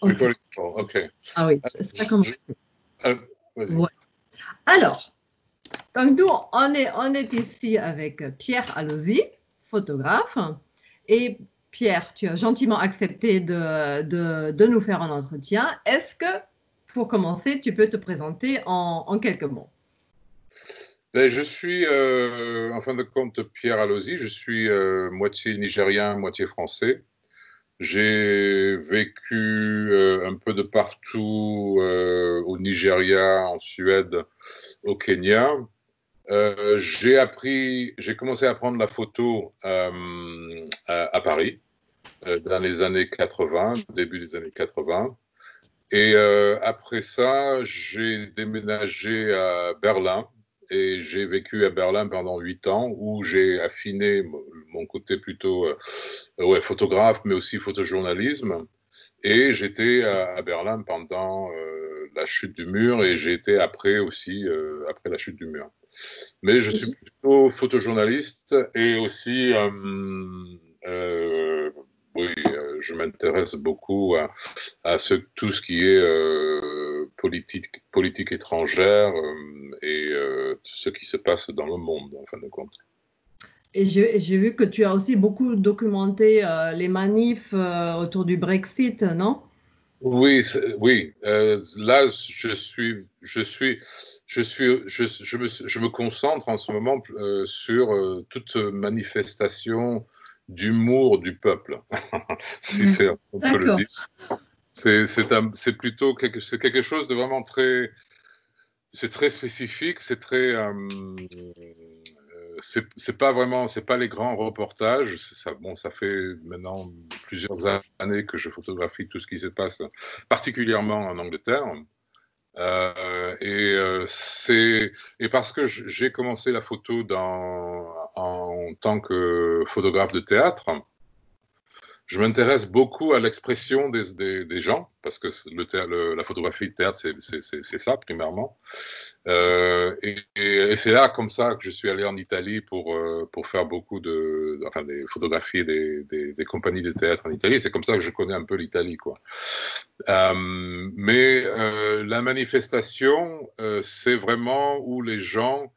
Okay. Ah oui, ça commence. Euh, Ouais. Alors, donc nous, on est, on est ici avec Pierre Allozy, photographe. Et Pierre, tu as gentiment accepté de, de, de nous faire un entretien. Est-ce que, pour commencer, tu peux te présenter en, en quelques mots? Ben, je suis, euh, en fin de compte, Pierre Allozy. Je suis euh, moitié nigérien, moitié français. J'ai vécu euh, un peu de partout euh, au Nigeria, en Suède, au Kenya. Euh, j'ai appris, j'ai commencé à prendre la photo à, Paris dans les années 80, début des années 80. Et après ça, j'ai déménagé à Berlin et j'ai vécu à Berlin pendant huit ans où j'ai affiné mo- mon côté plutôt euh, ouais, photographe, mais aussi photojournalisme. Et j'étais à, Berlin pendant euh, la chute du mur et j'ai été après aussi, euh, après la chute du mur. Mais je suis plutôt photojournaliste et aussi, oui, je m'intéresse beaucoup à, tout ce qui est politique, politique étrangère euh, et euh, ce qui se passe dans le monde, en fin de compte. Et j'ai vu que tu as aussi beaucoup documenté euh, les manifs euh, autour du Brexit, non? Oui, oui. euh, là, je suis, je suis, je suis, je, je me, je me concentre en ce moment sur toute manifestation d'humour du peuple, si Mhm. c'est, on peut le dire. C'est, plutôt quelque, quelque chose de vraiment très, c'est très spécifique, c'est très, euh, c'est pas vraiment, c'est pas les grands reportages. Ça, bon, ça fait maintenant plusieurs années que je photographie tout ce qui se passe, particulièrement en Angleterre. Euh, et euh, c'est et parce que j'ai commencé la photo en tant que photographe de théâtre, je m'intéresse beaucoup à l'expression des, gens, parce que la photographie de théâtre, c'est- ça, primairement. Euh, et c'est là, comme ça, que je suis allé en Italie pour, euh, pour faire beaucoup de, enfin, des photographies des, des, compagnies de théâtre en Italie. C'est comme ça que je connais un peu l'Italie, quoi. Euh, mais la manifestation, c'est vraiment où les gens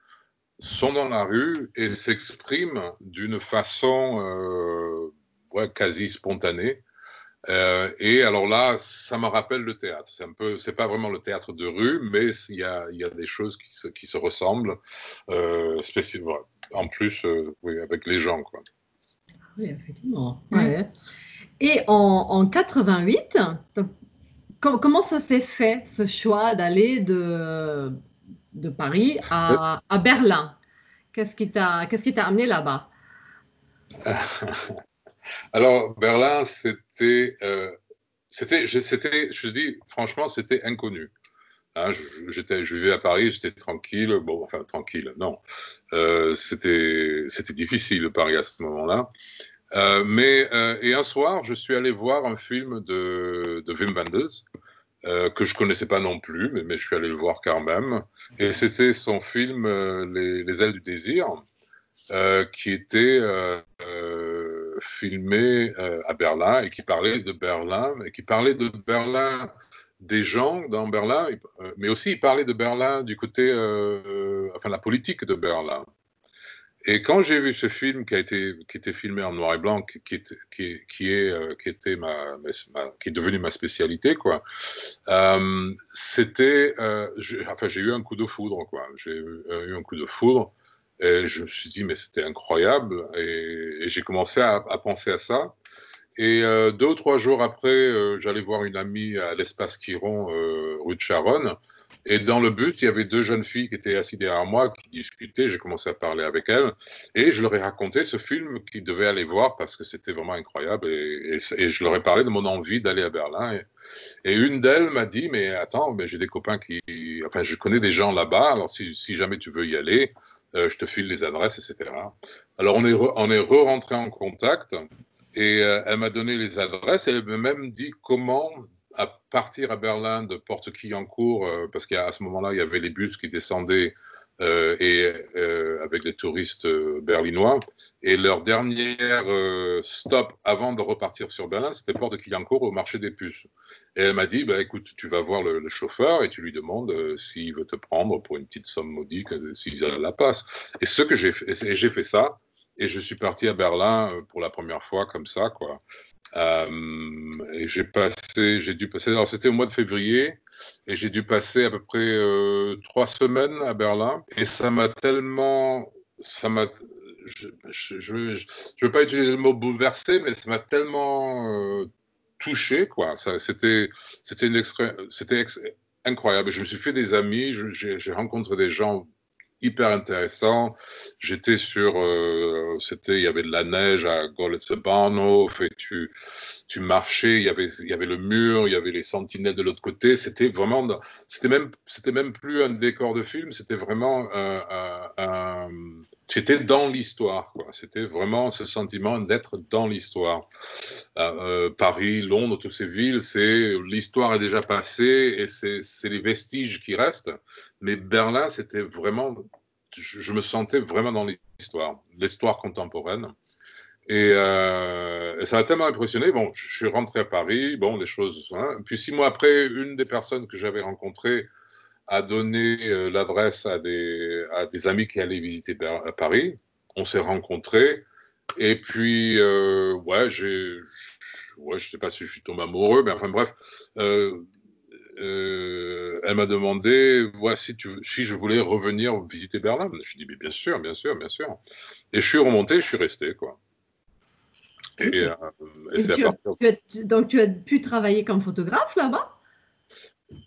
sont dans la rue et s'expriment d'une façon ouais, quasi spontanée. Euh, et alors là, ça me rappelle le théâtre. C'est un peu, c'est pas vraiment le théâtre de rue, mais il y a, y a des choses qui se, qui se ressemblent, euh, ouais. en plus, euh, oui, avec les gens, quoi. Oui, effectivement. Ouais. Et en, en 88, donc, com- comment ça s'est fait, ce choix d'aller de, de Paris à, à Berlin? Qu'est-ce qui t'a, qu'est-ce qui t'a amené là-bas? Alors, Berlin, c'était, euh, c'était, je, c'était, dis franchement, c'était inconnu. Hein, j'étais, je vivais à Paris, j'étais tranquille. Bon, enfin, tranquille, non. Euh, c'était, c'était difficile, Paris, à ce moment-là. Euh, mais, et un soir, je suis allé voir un film de, de Wim Wenders, que je connaissais pas non plus, mais, je suis allé le voir quand même. Et c'était son film les, les ailes du désir, qui était filmé euh, à Berlin et qui parlait de Berlin, et qui parlait de Berlin des gens dans Berlin, euh, mais aussi il parlait de Berlin du côté, euh, enfin la politique de Berlin. Et quand j'ai vu ce film qui a été qui était filmé en noir et blanc, qui, qui, est, qui, est qui était ma, qui est devenu ma spécialité quoi, c'était enfin j'ai eu un coup de foudre quoi, j'ai eu un coup de foudre et je me suis dit mais c'était incroyable et, j'ai commencé à, penser à ça. Et euh, deux ou trois jours après, euh, j'allais voir une amie à l'espace Quiron, euh, rue de Charonne. Et dans le bus, il y avait deux jeunes filles qui étaient assises derrière moi, qui discutaient. J'ai commencé à parler avec elles. Et je leur ai raconté ce film qu'ils devaient aller voir parce que c'était vraiment incroyable. Et, je leur ai parlé de mon envie d'aller à Berlin. Et, une d'elles m'a dit, mais attends, mais j'ai des copains qui... Enfin, je connais des gens là-bas. Alors, si, jamais tu veux y aller, euh, je te file les adresses, etc. Alors, on est, re, on est re-rentré en contact. Et euh, elle m'a donné les adresses. Elle m'a même dit comment à partir à Berlin de Porte-Quillancourt, euh, parce qu'à ce moment-là, il y avait les bus qui descendaient euh, et euh, avec les touristes euh, berlinois. Et leur dernière stop avant de repartir sur Berlin, c'était Porte de Kiliancourt au marché des puces. Et elle m'a dit, bah, écoute, tu vas voir le, chauffeur et tu lui demandes s'il veut te prendre pour une petite somme modique, s'il a la passe. Et ce que j'ai fait, j'ai fait ça. Et je suis parti à Berlin pour la première fois comme ça, quoi. j'ai passé, j'ai dû passer. Alors c'était au mois de février. Et j'ai dû passer à peu près euh, trois semaines à Berlin. Et ça m'a tellement. Ça m'a. Je ne veux pas utiliser le mot bouleversé, mais ça m'a tellement euh, touché. quoi. C'était c'était incroyable. Je me suis fait des amis, j'ai rencontré des gens hyper intéressant. J'étais sur, euh, c'était, il y avait de la neige à Bahnhof et tu, tu marchais, il y avait, il y avait le mur, il y avait les sentinelles de l'autre côté. C'était vraiment, c'était même, c'était même plus un décor de film, c'était vraiment étais dans l'histoire. C'était vraiment ce sentiment d'être dans l'histoire. Euh, euh, Paris, Londres, toutes ces villes, c'est l'histoire est déjà passée et c'est les vestiges qui restent. Mais Berlin, c'était vraiment, je, me sentais vraiment dans l'histoire, l'histoire contemporaine. Euh, et, ça m'a tellement impressionné. Bon, je suis rentré à Paris, bon, les choses. Hein. Puis six mois après, une des personnes que j'avais rencontrées a donné euh, l'adresse à des, à amis qui allaient visiter Paris. On s'est rencontrés. Et puis, euh, ouais, j'ai, ouais, je sais pas si je suis tombé amoureux, mais enfin bref, elle m'a demandé ouais, si, tu, si je voulais revenir visiter Berlin. Je lui ai dit, bien sûr, bien sûr, bien sûr. Et je suis remonté, je suis resté, quoi. Et, donc, tu as pu travailler comme photographe là-bas?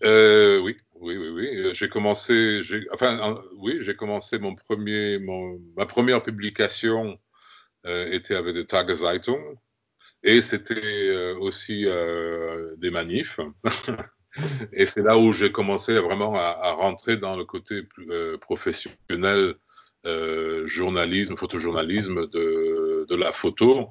Oui, oui, oui, oui. Euh, j'ai commencé, enfin, oui, j'ai commencé mon premier, mon, ma première publication euh, était avec des Tageszeitung et c'était euh, aussi des manifs. et c'est là où j'ai commencé vraiment à, rentrer dans le côté professionnel, journalisme, photojournalisme de, de la photo.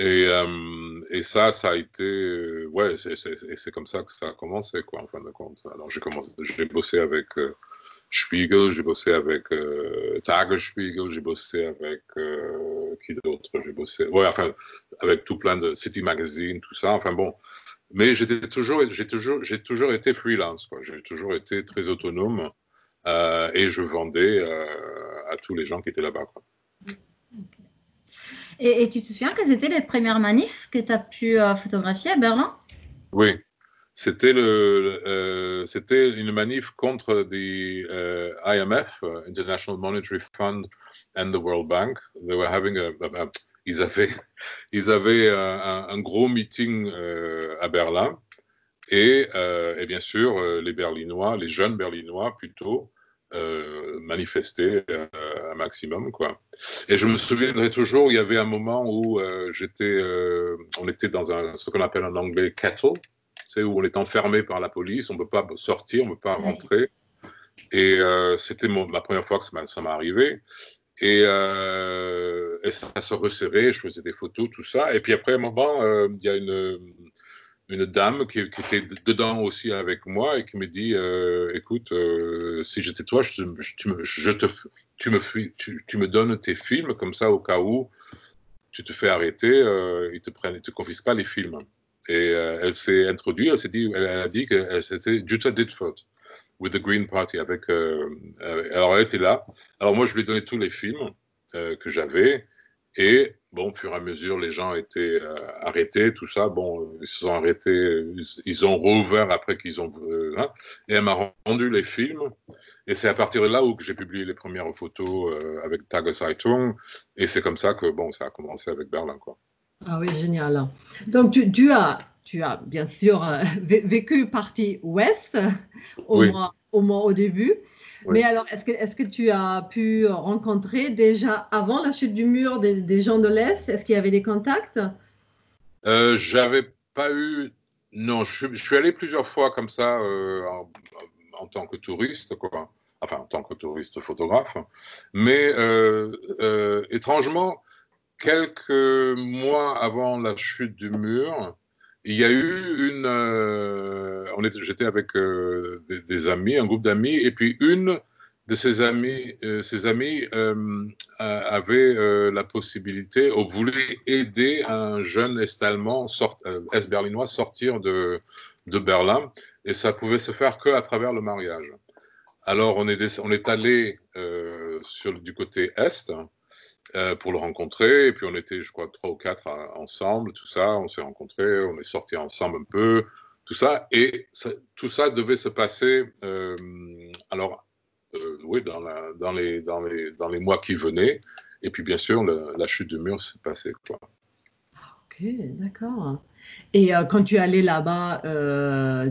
Et, euh, et, ça, ça a été, euh, ouais, c'est comme ça que ça a commencé, quoi, en fin de compte. Alors, j'ai bossé avec euh, Spiegel, j'ai bossé avec Tagesspiegel, j'ai bossé avec qui d'autre J'ai bossé, ouais, enfin, avec tout plein de City Magazine, tout ça. Enfin bon, mais j'étais toujours, j'ai toujours, j'ai toujours été freelance, quoi. J'ai toujours été très autonome et je vendais à tous les gens qui étaient là-bas, quoi. Et, tu te souviens quelles étaient les premières manifs que tu as pu euh, photographier à Berlin? Oui, c'était euh, une manif contre the euh, IMF, International Monetary Fund, and the World Bank. They were having a, ils avaient, ils avaient un, gros meeting à Berlin. Et, et, bien sûr les Berlinois, les jeunes Berlinois plutôt, euh, manifester euh, un maximum quoi. Et je me souviendrai toujours, il y avait un moment où euh, j'étais, on était dans un, ce qu'on appelle en anglais kettle, c'est où on est enfermé par la police, on ne peut pas sortir, on ne peut pas rentrer. Et c'était la première fois que ça m'est arrivé. Et, et, ça se resserrait, je faisais des photos, tout ça. Et puis après un moment, il y a une une dame qui, était dedans aussi avec moi et qui me dit euh, écoute, euh, si j'étais toi, je, tu, me, je te, tu, me, tu, me donnes tes films comme ça au cas où tu te fais arrêter, euh, ils te prennent, ils te confisquent pas les films. Et elle s'est introduite, elle s'est dit, elle a dit que c'était Jutta Ditford with the Green Party avec. alors elle était là. Alors moi je lui ai donné tous les films que j'avais et bon, au fur et à mesure, les gens étaient euh, arrêtés, tout ça. Bon, ils se sont arrêtés, ils ont rouvert après qu'ils ont. Euh, hein. et elle m'a rendu les films. Et c'est à partir de là où j'ai publié les premières photos euh, avec Tageszeitung. Et c'est comme ça que bon, ça a commencé avec Berlin, quoi. Ah oui, génial. Donc tu, tu as, tu as bien sûr vécu partie ouest, au, moins, au moins au début. Mais alors, est-ce que, est que tu as pu rencontrer déjà avant la chute du mur des, gens de l'Est? Est-ce qu'il y avait des contacts? Euh, J'avais pas eu. Non, je, suis allé plusieurs fois comme ça euh, en, tant que touriste, quoi. Enfin, en tant que touriste photographe. Mais euh, euh, étrangement, quelques mois avant la chute du mur, il y a eu une. Euh, j'étais avec euh, des, amis, un groupe d'amis, et puis une de ses amis, ses amis avaient la possibilité ou voulaient aider un jeune Est-Allemand, Est-Berlinois, sortir de, de Berlin. Et ça pouvait se faire qu'à travers le mariage. Alors, on est, on est allé sur, du côté Est euh, pour le rencontrer. Et puis on était, je crois, trois ou quatre euh, ensemble, tout ça. On s'est rencontrés, on est sortis ensemble un peu, tout ça. Et tout ça devait se passer, euh, alors, oui, dans, les, mois qui venaient. Et puis, bien sûr, la chute du mur s'est passée. Quoi. Ok, d'accord. Et quand tu allé là-bas,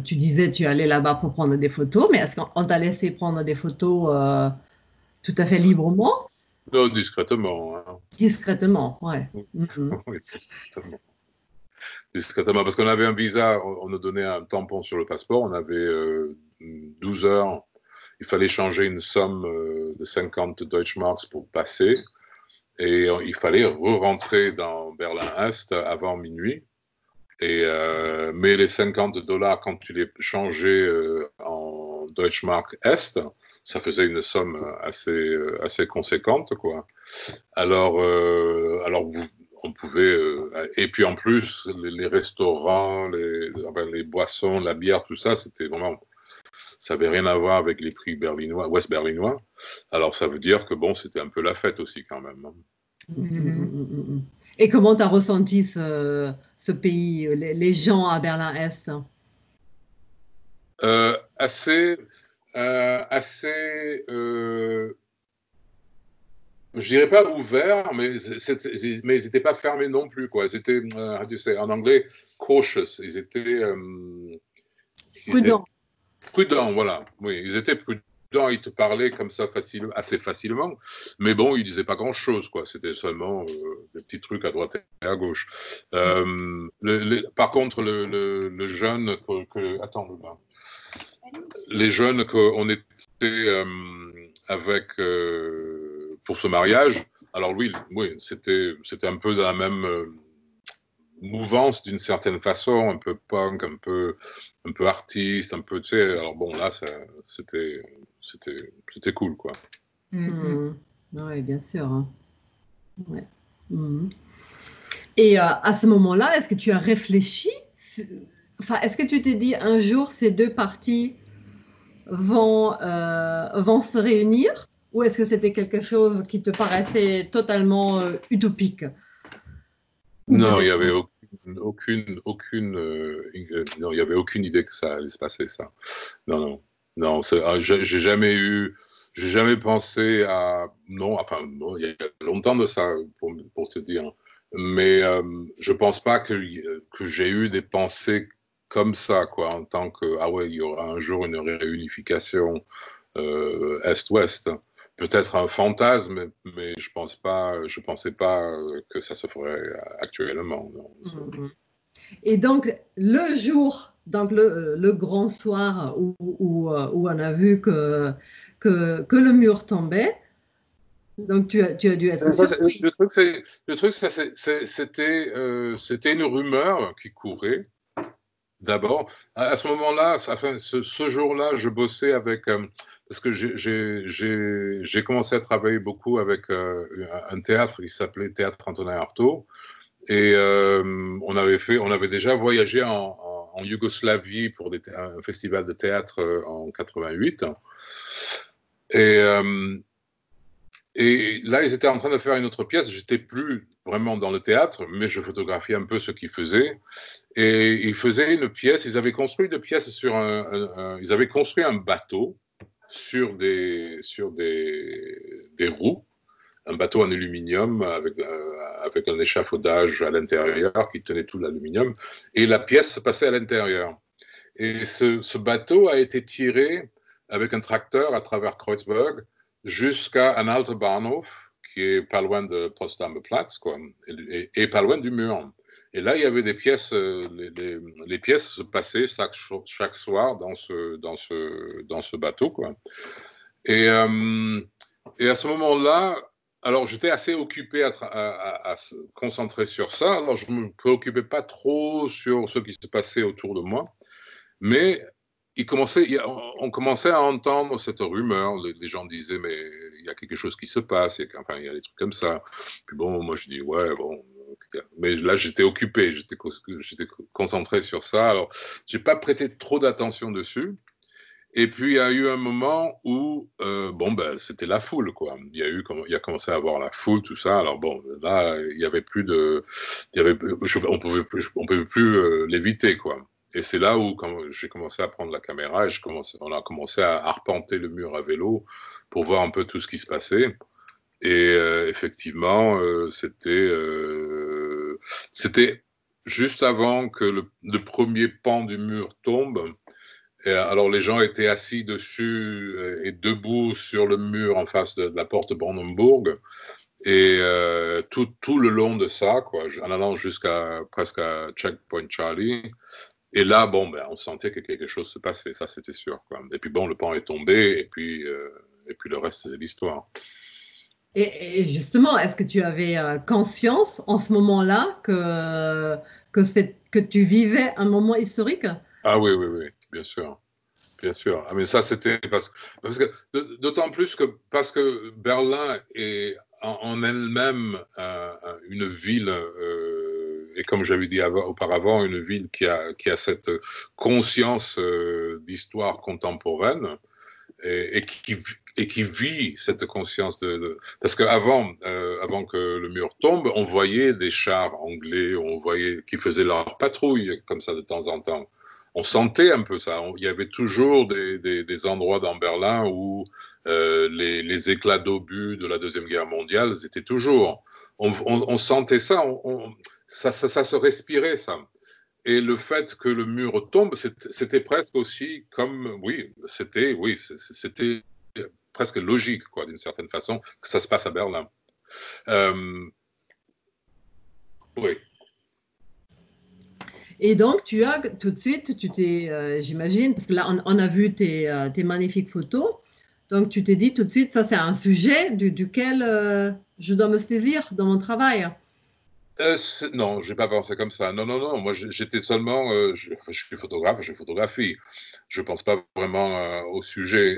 tu disais tu allais là-bas pour prendre des photos, mais est-ce qu'on t'a laissé prendre des photos tout à fait librement? Non, discrètement. Hein. Discrètement, ouais. Oui, discrètement. Discrètement, parce qu'on avait un visa, on, nous donnait un tampon sur le passeport, on avait 12 euh, heures, il fallait changer une somme euh, de 50 Deutschmarks pour passer, et il fallait re-rentrer dans Berlin-Est avant minuit. Et, euh, mais les 50 dollars, quand tu les changeais en Deutschmark Est, ça faisait une somme assez, euh, assez conséquente, quoi. Alors, euh, alors on pouvait. Euh, et puis en plus, les, restaurants, les, les, boissons, la bière, tout ça, c'était vraiment. Ça n'avait rien à voir avec les prix berlinois, ouest berlinois. Alors ça veut dire que bon, c'était un peu la fête aussi quand même. Hein. Et comment tu as ressenti ce, ce pays, les, gens à Berlin-Est? Euh, assez, euh, je dirais pas ouvert, mais, mais ils n'étaient pas fermés non plus. Quoi. Ils étaient, euh, en anglais, cautious. Ils étaient. prudents. Prudents, voilà. Oui, ils étaient prudents. Ils te parlaient comme ça facile, assez facilement. Mais bon, ils disaient pas grand-chose. quoi. C'était seulement des petits trucs à droite et à gauche. par contre, le, le, jeune. Que, attends, les jeunes qu'on était euh, avec euh, pour ce mariage, alors oui, oui c'était, c'était un peu dans la même euh, mouvance d'une certaine façon, un peu punk, un peu, un peu artiste, un peu, tu sais, alors bon, là, c'était, c'était, c'était cool, quoi. Mm-hmm. Oui, bien sûr. Hein. Mm-hmm. Et à ce moment-là, est-ce que tu as réfléchi? Enfin, est-ce que tu t'es dit un jour ces deux parties vont, euh, vont se réunir ou est-ce que c'était quelque chose qui te paraissait totalement euh, utopique? Non, il n'y avait aucune, aucune, aucune euh, non, il y avait aucune idée que ça allait se passer ça. Non, non, non. Ah, j'ai jamais eu, j'ai jamais pensé à non. Enfin, il y a longtemps de ça pour, pour te dire. Mais je pense pas que, que j'ai eu des pensées comme ça, quoi, en tant que ah ouais, il y aura un jour une réunification euh, Est-Ouest. Peut-être un fantasme, mais je pense pas, je pensais pas que ça se ferait actuellement. Mm-hmm. Et donc le jour, donc le, le grand soir où, où, où, on a vu que, que, que le mur tombait. Donc, tu as, tu as dû être surpris. Le truc, le truc c'était, euh, c'était une rumeur qui courait D'abord, à, ce moment-là, ce, jour-là, je bossais avec, euh, parce que j'ai commencé à travailler beaucoup avec euh, un théâtre qui s'appelait Théâtre Antonin Artaud, et euh, on avait fait, on avait déjà voyagé en, Yougoslavie pour un festival de théâtre en 88, et et là, ils étaient en train de faire une autre pièce. J'étais plus vraiment dans le théâtre, mais je photographiais un peu ce qu'ils faisaient. Et ils faisaient une pièce, ils avaient construit une pièce sur un, ils avaient construit un bateau sur des, sur des, des roues, un bateau en aluminium avec, euh, avec un échafaudage à l'intérieur qui tenait tout l'aluminium, et la pièce se passait à l'intérieur. Et ce, bateau a été tiré avec un tracteur à travers Kreuzberg jusqu'à un Alte Bahnhof, qui est pas loin de Potsdamer Platz, quoi, et, pas loin du mur. Et là, il y avait des pièces, euh, les, pièces se passaient chaque, soir dans ce, bateau. Euh, et à ce moment-là, alors j'étais assez occupé à, à, concentrer sur ça. Alors je ne me préoccupais pas trop sur ce qui se passait autour de moi. Mais on commençait à entendre cette rumeur. Les, gens disaient, mais il y a quelque chose qui se passe, enfin, il y a des trucs comme ça. Puis bon, moi, je dis, ouais, bon. Mais là, j'étais occupé, j'étais concentré sur ça. Alors, j'ai pas prêté trop d'attention dessus. Et puis, il y a eu un moment où, euh, bon, ben, c'était la foule, quoi. Il y a eu, il a commencé à avoir la foule, tout ça. Alors, bon, là, il y avait plus de, il y avait, on pouvait plus, on pouvait plus euh, l'éviter, quoi. Et c'est là où j'ai commencé à prendre la caméra et je on a commencé à arpenter le mur à vélo pour voir un peu tout ce qui se passait. Et euh, effectivement, c'était, c'était juste avant que le, premier pan du mur tombe. Alors les gens étaient assis dessus euh, et debout sur le mur en face de, la porte de Brandenburg. Et euh, tout, tout, le long de ça, quoi, en allant jusqu'à presque à Checkpoint Charlie. Et là, bon, ben, on sentait que quelque chose se passait, ça c'était sûr. Quoi. Et puis bon, le pan est tombé, et puis, euh, et puis le reste, c'est l'histoire. Et, justement, est-ce que tu avais conscience en ce moment-là que, que, que tu vivais un moment historique? Ah oui, oui, oui bien sûr. Bien sûr. Ah, mais ça, c'était parce, parce, que, d'autant plus que parce que Berlin est en, elle-même euh, une ville, euh, et comme j'avais dit auparavant, une ville qui a, qui a cette conscience euh, d'histoire contemporaine et, qui, et qui vit cette conscience de. parce qu'avant avant que le mur tombe, on voyait des chars anglais, on voyait qui faisaient leur patrouille comme ça de temps en temps on sentait un peu ça. il y avait toujours des, endroits dans Berlin où euh, les, éclats d'obus de la Deuxième Guerre mondiale étaient toujours. On, sentait ça, ça, ça, se respirait, ça. Et le fait que le mur tombe, c'était presque aussi comme, oui, c'était, oui, c'était presque logique, quoi, d'une certaine façon, que ça se passe à Berlin. Euh, oui. Et donc, tu as tout de suite, tu t'es, euh, j'imagine, parce que là, on, a vu tes, euh, tes, magnifiques photos. Donc, tu t'es dit tout de suite, ça, c'est un sujet duquel euh, je dois me saisir dans mon travail. Non, je n'ai pas pensé comme ça. Non, non, non. Moi, j'étais seulement. Je, suis photographe, je photographie. Je ne pense pas vraiment au sujet.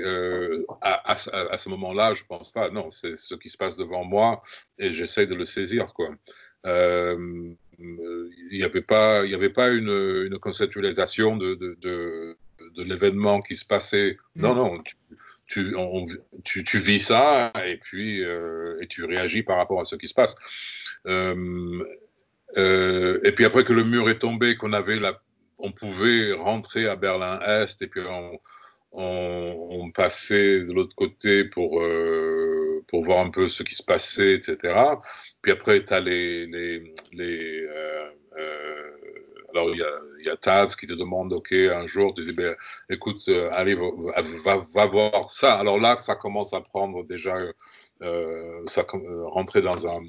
À, à, à, ce moment-là, je ne pense pas. Non, c'est ce qui se passe devant moi et j'essaie de le saisir. Quoi il n'y avait pas, il y avait pas une, une conceptualisation de, de, de, de l'événement qui se passait. Non, mm. non, tu, tu, tu, vis ça et puis euh, et tu réagis par rapport à ce qui se passe. Euh, euh, et puis après que le mur est tombé, qu'on avait la, on pouvait rentrer à Berlin-Est et puis on, passait de l'autre côté pour, pour voir un peu ce qui se passait, etc. Puis après, tu as les. les, les euh, euh, alors, il y a, Taz qui te demande, OK, un jour, tu dis, ben, écoute, euh, allez, va, voir ça. Alors là, ça commence à prendre déjà, ça rentrer dans un,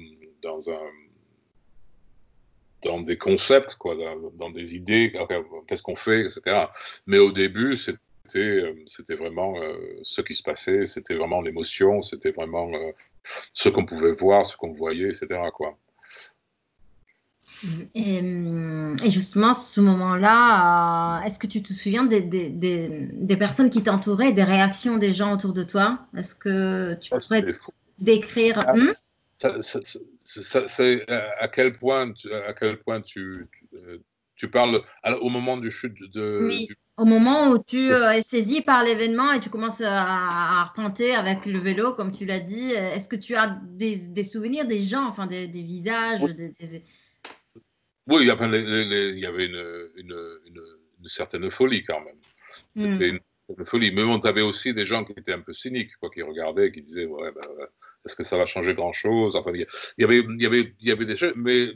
dans un, dans des concepts, quoi, dans, dans des idées, qu'est-ce qu'on fait, etc. Mais au début, c'était, c'était vraiment ce qui se passait, c'était vraiment l'émotion, c'était vraiment ce qu'on pouvait voir, ce qu'on voyait, etc. Quoi. Et, et, justement, ce moment-là, euh, est-ce que tu te souviens des, des, des, personnes qui t'entouraient, des réactions des gens autour de toi? Est-ce que tu pourrais décrire ah, hmm? C'est à quel point, à quel point tu, tu, parles au moment du chute de, oui. Au moment où tu euh, es saisi par l'événement et tu commences à, arpenter avec le vélo, comme tu l'as dit, euh, est-ce que tu as des, souvenirs des gens, enfin des, visages Oui, il y avait une, certaine folie quand même. Hmm. C'était une, folie. Mais on avait aussi des gens qui étaient un peu cyniques, quoi, qui regardaient, qui disaient ouais, ben, est-ce que ça va changer grand-chose enfin, il, y avait, il, y avait, il y avait des choses, mais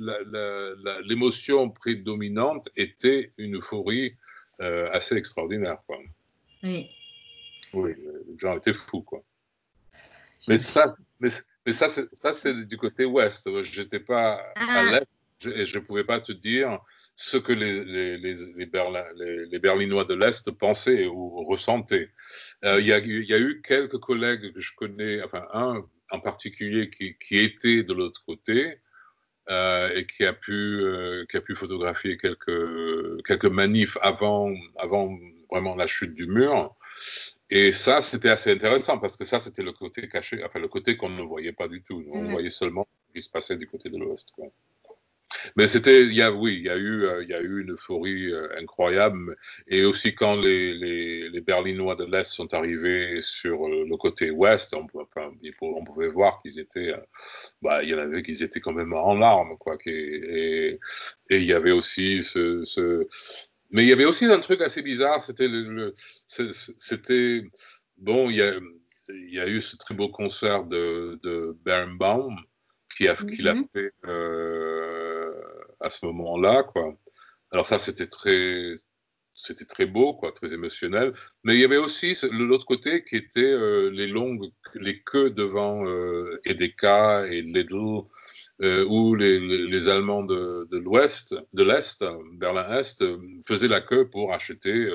l'émotion prédominante était une euphorie euh, assez extraordinaire. Quoi. Oui. Oui, les gens étaient fous. Quoi. Mais ça, mais, ça, c'est, ça, c'est du côté ouest. Je n'étais pas à ah. l'est et je ne pouvais pas te dire ce que les, les, les, les Berlinois de l'Est pensaient ou ressentaient. Euh, il y, y, a eu quelques collègues que je connais, enfin un en particulier qui, qui était de l'autre côté, euh, et qui a, pu, euh, qui a pu photographier quelques, quelques manifs avant, avant vraiment la chute du mur. Et ça, c'était assez intéressant parce que ça, c'était le côté caché, enfin le côté qu'on ne voyait pas du tout. On voyait seulement ce qui se passait du côté de l'Ouest. Mais c'était, il y a, oui, il y a eu, euh, il y a eu une euphorie euh, incroyable. Et aussi quand les, les, les Berlinois de l'Est sont arrivés sur le côté Ouest, on, on pouvait voir qu'ils étaient, euh, bah, il y en avait qui étaient quand même en larmes, quoi. Et, et, il y avait aussi ce, ce, mais il y avait aussi un truc assez bizarre. C'était le, c'était bon, il y a, il y a eu ce très beau concert de, de Barenbaum qui a, qui l'a mm-hmm. fait à ce moment-là, quoi. Alors ça, c'était très, c'était très beau, quoi, très émotionnel. Mais il y avait aussi l'autre côté qui était euh, les longues, les queues devant euh, Edeka et Lidl, euh, où les, Allemands de, l'Ouest, de l'Est, Berlin-Est, faisaient la queue pour acheter.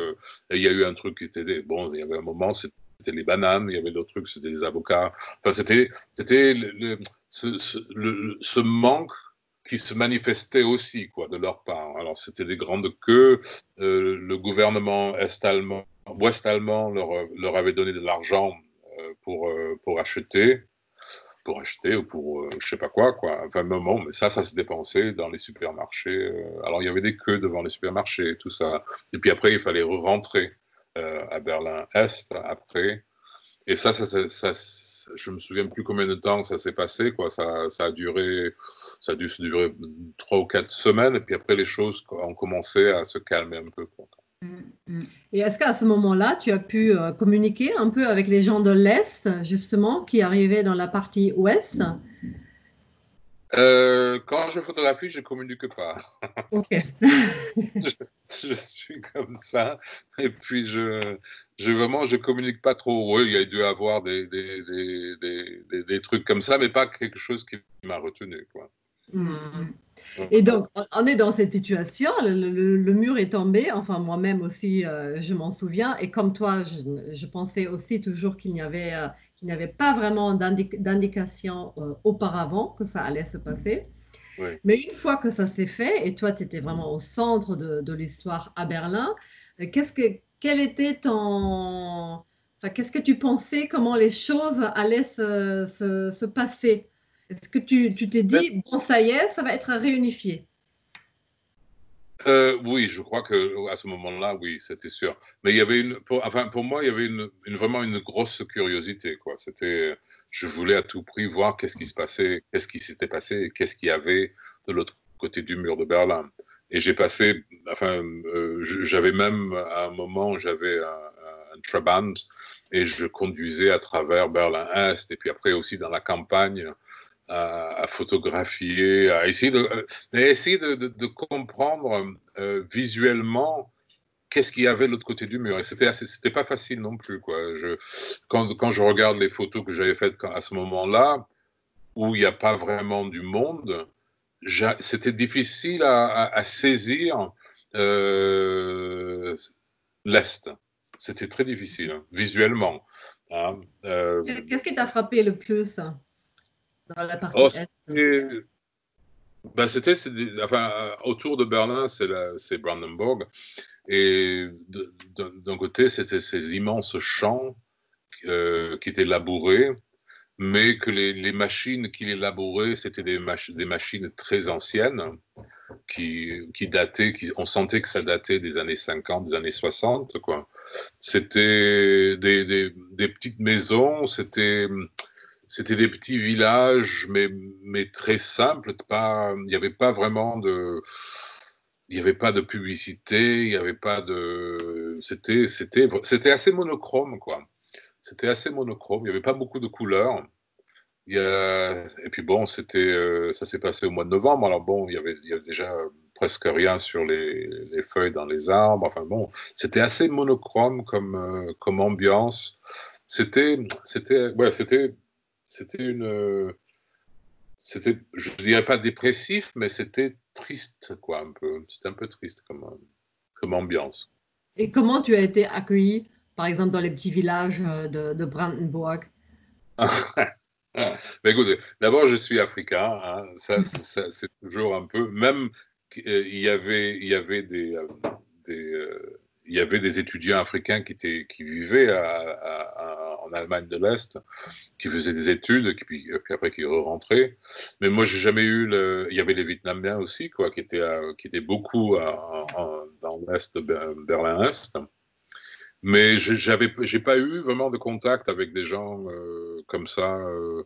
et il y a eu un truc qui était, bon, il y avait un moment, c'était les bananes, il y avait d'autres trucs, c'était les avocats. Enfin, c'était, c'était le, ce manque qui se manifestaient aussi quoi, de leur part. Alors c'était des grandes queues, euh, le gouvernement est-allemand, ouest-allemand leur, leur, avait donné de l'argent euh, pour, euh, pour acheter, pour acheter ou pour je sais pas quoi, quoi. Enfin, moment, mais ça, ça se dépensait dans les supermarchés. alors il y avait des queues devant les supermarchés, tout ça. Et puis après, il fallait rentrer à Berlin-Est après. Et ça, ça, ça, ça je me souviens plus combien de temps ça s'est passé. Quoi. Ça, a duré, ça a dû durer trois ou quatre semaines, et puis après les choses ont commencé à se calmer un peu. Mm, mm. Et est-ce qu'à ce, moment-là, tu as pu euh, communiquer un peu avec les gens de l'Est, justement, qui arrivaient dans la partie Ouest? Euh, quand je photographie, je communique pas. Ok. je, suis comme ça. Et puis, je, je vraiment, je communique pas trop. Oui, il y a dû avoir des, des, des, des, trucs comme ça, mais pas quelque chose qui m'a retenu. Quoi. Hmm. Et donc, on est dans cette situation, le, mur est tombé, enfin moi-même aussi, euh, je m'en souviens, et comme toi, je, je pensais aussi toujours qu'il n'y avait, euh, qu'il n'y avait pas vraiment d'indication euh, auparavant que ça allait se passer. Mais une fois que ça s'est fait, et toi, tu étais vraiment au centre de, de l'histoire à Berlin, qu'est-ce que, quel était ton... Enfin, qu'est-ce que tu pensais, comment les choses allaient se, se, se passer? Est-ce que tu t'es dit, bon, ça y est, ça va être réunifié? Euh, oui, je crois que à ce moment-là, oui, c'était sûr. Mais il y avait une, pour, enfin, pour moi, il y avait une, vraiment une grosse curiosité, quoi. C'était, je voulais à tout prix voir qu'est-ce qui se passait, qu'est-ce qui s'était passé, qu'est-ce qu'il y avait de l'autre côté du mur de Berlin. Et j'ai passé, enfin, euh, j'avais même à un moment, j'avais un, un, Trabant et je conduisais à travers Berlin-Est et puis après aussi dans la campagne à, photographier, à essayer de, euh, essayer de, comprendre euh, visuellement qu'est-ce qu'il y avait de l'autre côté du mur. Et c'était c'était pas facile non plus. Quoi. Quand, quand je regarde les photos que j'avais faites à ce moment-là, où il n'y a pas vraiment du monde, c'était difficile à, saisir euh, l'Est. C'était très difficile, hein, visuellement. Hein. Qu'est-ce qui t'a frappé le plus dans la partie oh, ben, C'était, enfin, autour de Berlin, c'est Brandenburg. Et d'un côté, c'était ces immenses champs euh, qui étaient labourés, mais que les, les machines qui les labouraient, c'était des, des, machines très anciennes, qui, qui dataient, qui, on sentait que ça datait des années 50, des années 60. C'était des, des, des, petites maisons, c'était c'était des petits villages, mais, mais très simples. Pas, il n'y avait pas vraiment de, il n'y avait pas de publicité, il n'y avait pas de, c'était, c'était, c'était assez monochrome, quoi. C'était assez monochrome. Il n'y avait pas beaucoup de couleurs. Et puis bon, c'était, euh, ça s'est passé au mois de novembre. Alors bon, il y avait, il y avait déjà presque rien sur les, les, feuilles dans les arbres. Enfin bon, c'était assez monochrome comme, euh, comme ambiance. C'était, c'était, ouais, c'était c'était une. C'était, je ne dirais pas dépressif, mais c'était triste, quoi, un peu. C'était un peu triste comme, comme ambiance. Et comment tu as été accueilli, par exemple, dans les petits villages euh, de, de Brandenburg? Écoutez, d'abord, je suis africain. Hein. Ça, c'est toujours un peu. Même il y avait, il y avait des, euh, des il y avait des étudiants africains qui, étaient, qui vivaient Allemagne de l'Est, qui faisaient des études, puis, puis après qui re-rentraient. Mais moi, j'ai jamais eu le. Il y avait les Vietnamiens aussi, quoi, qui étaient, qui étaient beaucoup dans l'Est Berlin-Est. Mais j'avais, j'ai pas eu vraiment de contact avec des gens euh, comme ça. Euh.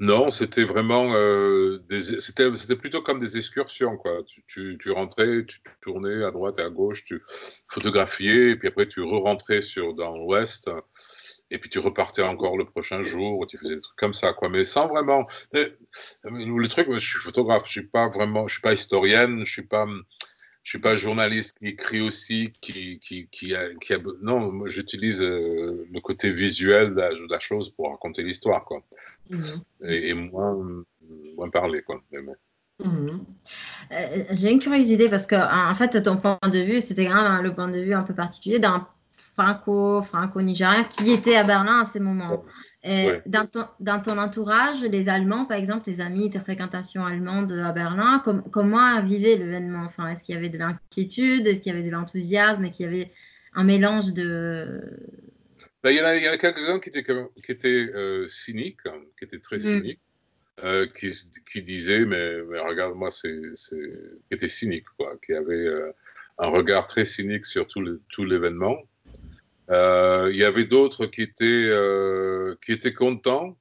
non, c'était vraiment euh, c'était, plutôt comme des excursions quoi. Tu, tu, rentrais, tu tournais à droite et à gauche, tu photographiais et puis après tu re-rentrais dans l'Ouest et puis tu repartais encore le prochain jour, tu faisais des trucs comme ça, quoi. Mais sans vraiment. Le truc, je suis photographe, je suis pas vraiment, je suis pas historienne, je suis pas, je suis pas journaliste qui écrit aussi, qui, qui, qui, a, qui a, non, j'utilise euh, le côté visuel de la, chose pour raconter l'histoire, quoi. Mhm. Et, moins, moins parler, quoi. Mhm. Euh, j'ai une curieuse idée parce que en fait ton point de vue c'était même le point de vue un peu particulier d'un franco franco-nigérien qui était à Berlin à ces moments. dans, ton, dans, ton, entourage, les Allemands, par exemple, tes amis, tes fréquentations allemandes à Berlin, comment vivaient l'événement? Enfin, Est-ce qu'il y avait de l'inquiétude? Est-ce qu'il y avait de l'enthousiasme? Est-ce qu'il y avait un mélange de... Ben, il y en a, a quelques-uns qui étaient, qui étaient euh, cyniques, hein, qui étaient très mm. cyniques, euh, qui, qui, disaient, mais, mais regarde-moi, c'est, qui étaient cyniques, quoi, qui avaient euh, un regard très cynique sur tout l'événement. Euh, il y avait d'autres qui étaient euh, qui étaient contents,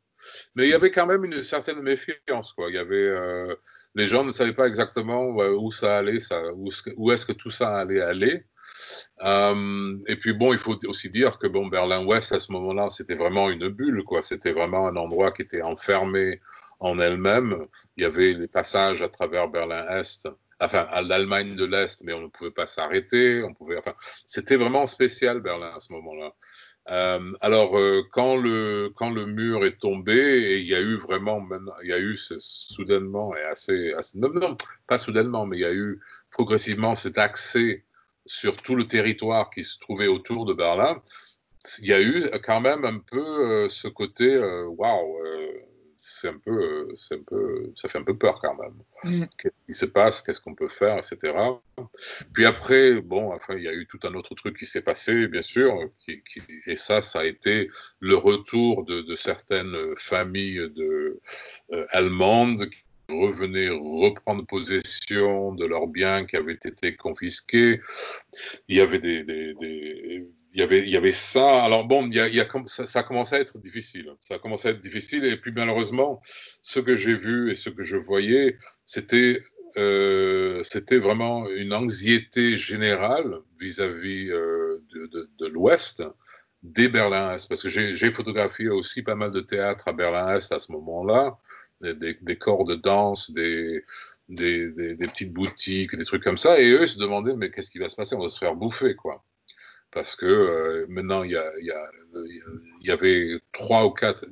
mais il y avait quand même une certaine méfiance. Quoi. Il y avait euh, les gens ne savaient pas exactement où ça allait, ça, où, est-ce que tout ça allait aller. et puis bon, il faut aussi dire que bon, Berlin-Ouest à ce moment-là, c'était vraiment une bulle, quoi. C'était vraiment un endroit qui était enfermé en elle-même. Il y avait les passages à travers Berlin-Est enfin à l'Allemagne de l'Est, mais on ne pouvait pas s'arrêter. On pouvait, enfin, c'était vraiment spécial Berlin à ce moment-là. Euh, alors euh, quand le quand le mur est tombé et il y a eu vraiment il y a eu soudainement et assez, non, pas soudainement mais il y a eu progressivement cet accès sur tout le territoire qui se trouvait autour de Berlin. Il y a eu quand même un peu euh, ce côté waouh c'est un peu, c'est un peu, ça fait un peu peur quand même. Mm. Qu'est-ce qui se passe? Qu'est-ce qu'on peut faire, etc. Puis après, bon, enfin, il y a eu tout un autre truc qui s'est passé, bien sûr, qui, et ça, ça a été le retour de, certaines familles de, euh, allemandes qui revenaient reprendre possession de leurs biens qui avaient été confisqués. Il y avait des, des il y avait, il y avait ça. Alors bon, il y a, ça, ça, a commencé à être difficile. Ça a commencé à être difficile. Et puis malheureusement, ce que j'ai vu et ce que je voyais, c'était euh, c'était vraiment une anxiété générale vis-à-vis euh, de, l'Ouest, des Berlin-Est. Parce que j'ai photographié aussi pas mal de théâtre à Berlin-Est à ce moment-là, des, des, corps de danse, des, des, des, petites boutiques, des trucs comme ça. Et eux se demandaient, mais qu'est-ce qui va se passer? On va se faire bouffer, quoi parce que maintenant il y, avait trois ou quatre,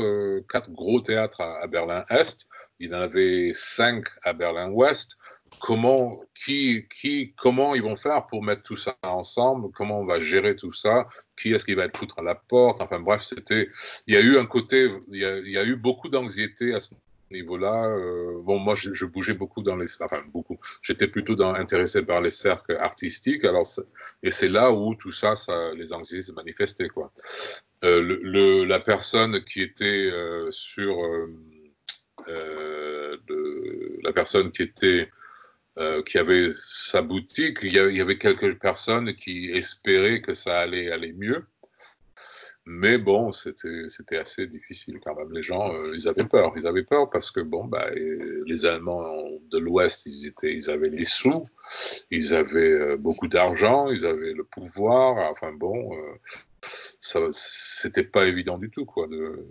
euh, gros théâtres à, Berlin-Est, il en avait cinq à Berlin-Ouest. Comment, qui, comment ils vont faire pour mettre tout ça ensemble? Comment on va gérer tout ça? Qui est-ce qui va être foutre à la porte? Enfin bref, c'était. Il y a eu un côté, il y a eu beaucoup d'anxiété à ce niveau-là, euh, bon, moi, je, bougeais beaucoup dans les, enfin beaucoup. J'étais plutôt intéressé par les cercles artistiques. Alors, et c'est là où tout ça, ça, les anxiétés se manifestaient, quoi. Euh, la personne qui était euh, sur, la personne qui était qui avait sa boutique, il y, avait, il y, avait, quelques personnes qui espéraient que ça allait aller mieux. Mais bon, c'était assez difficile quand même. Les gens, euh, ils avaient peur. Ils avaient peur parce que, bon, bah, les Allemands de l'Ouest, ils, ils avaient les sous, ils avaient euh, beaucoup d'argent, ils avaient le pouvoir. Enfin, bon, euh, c'était pas évident du tout, quoi, de,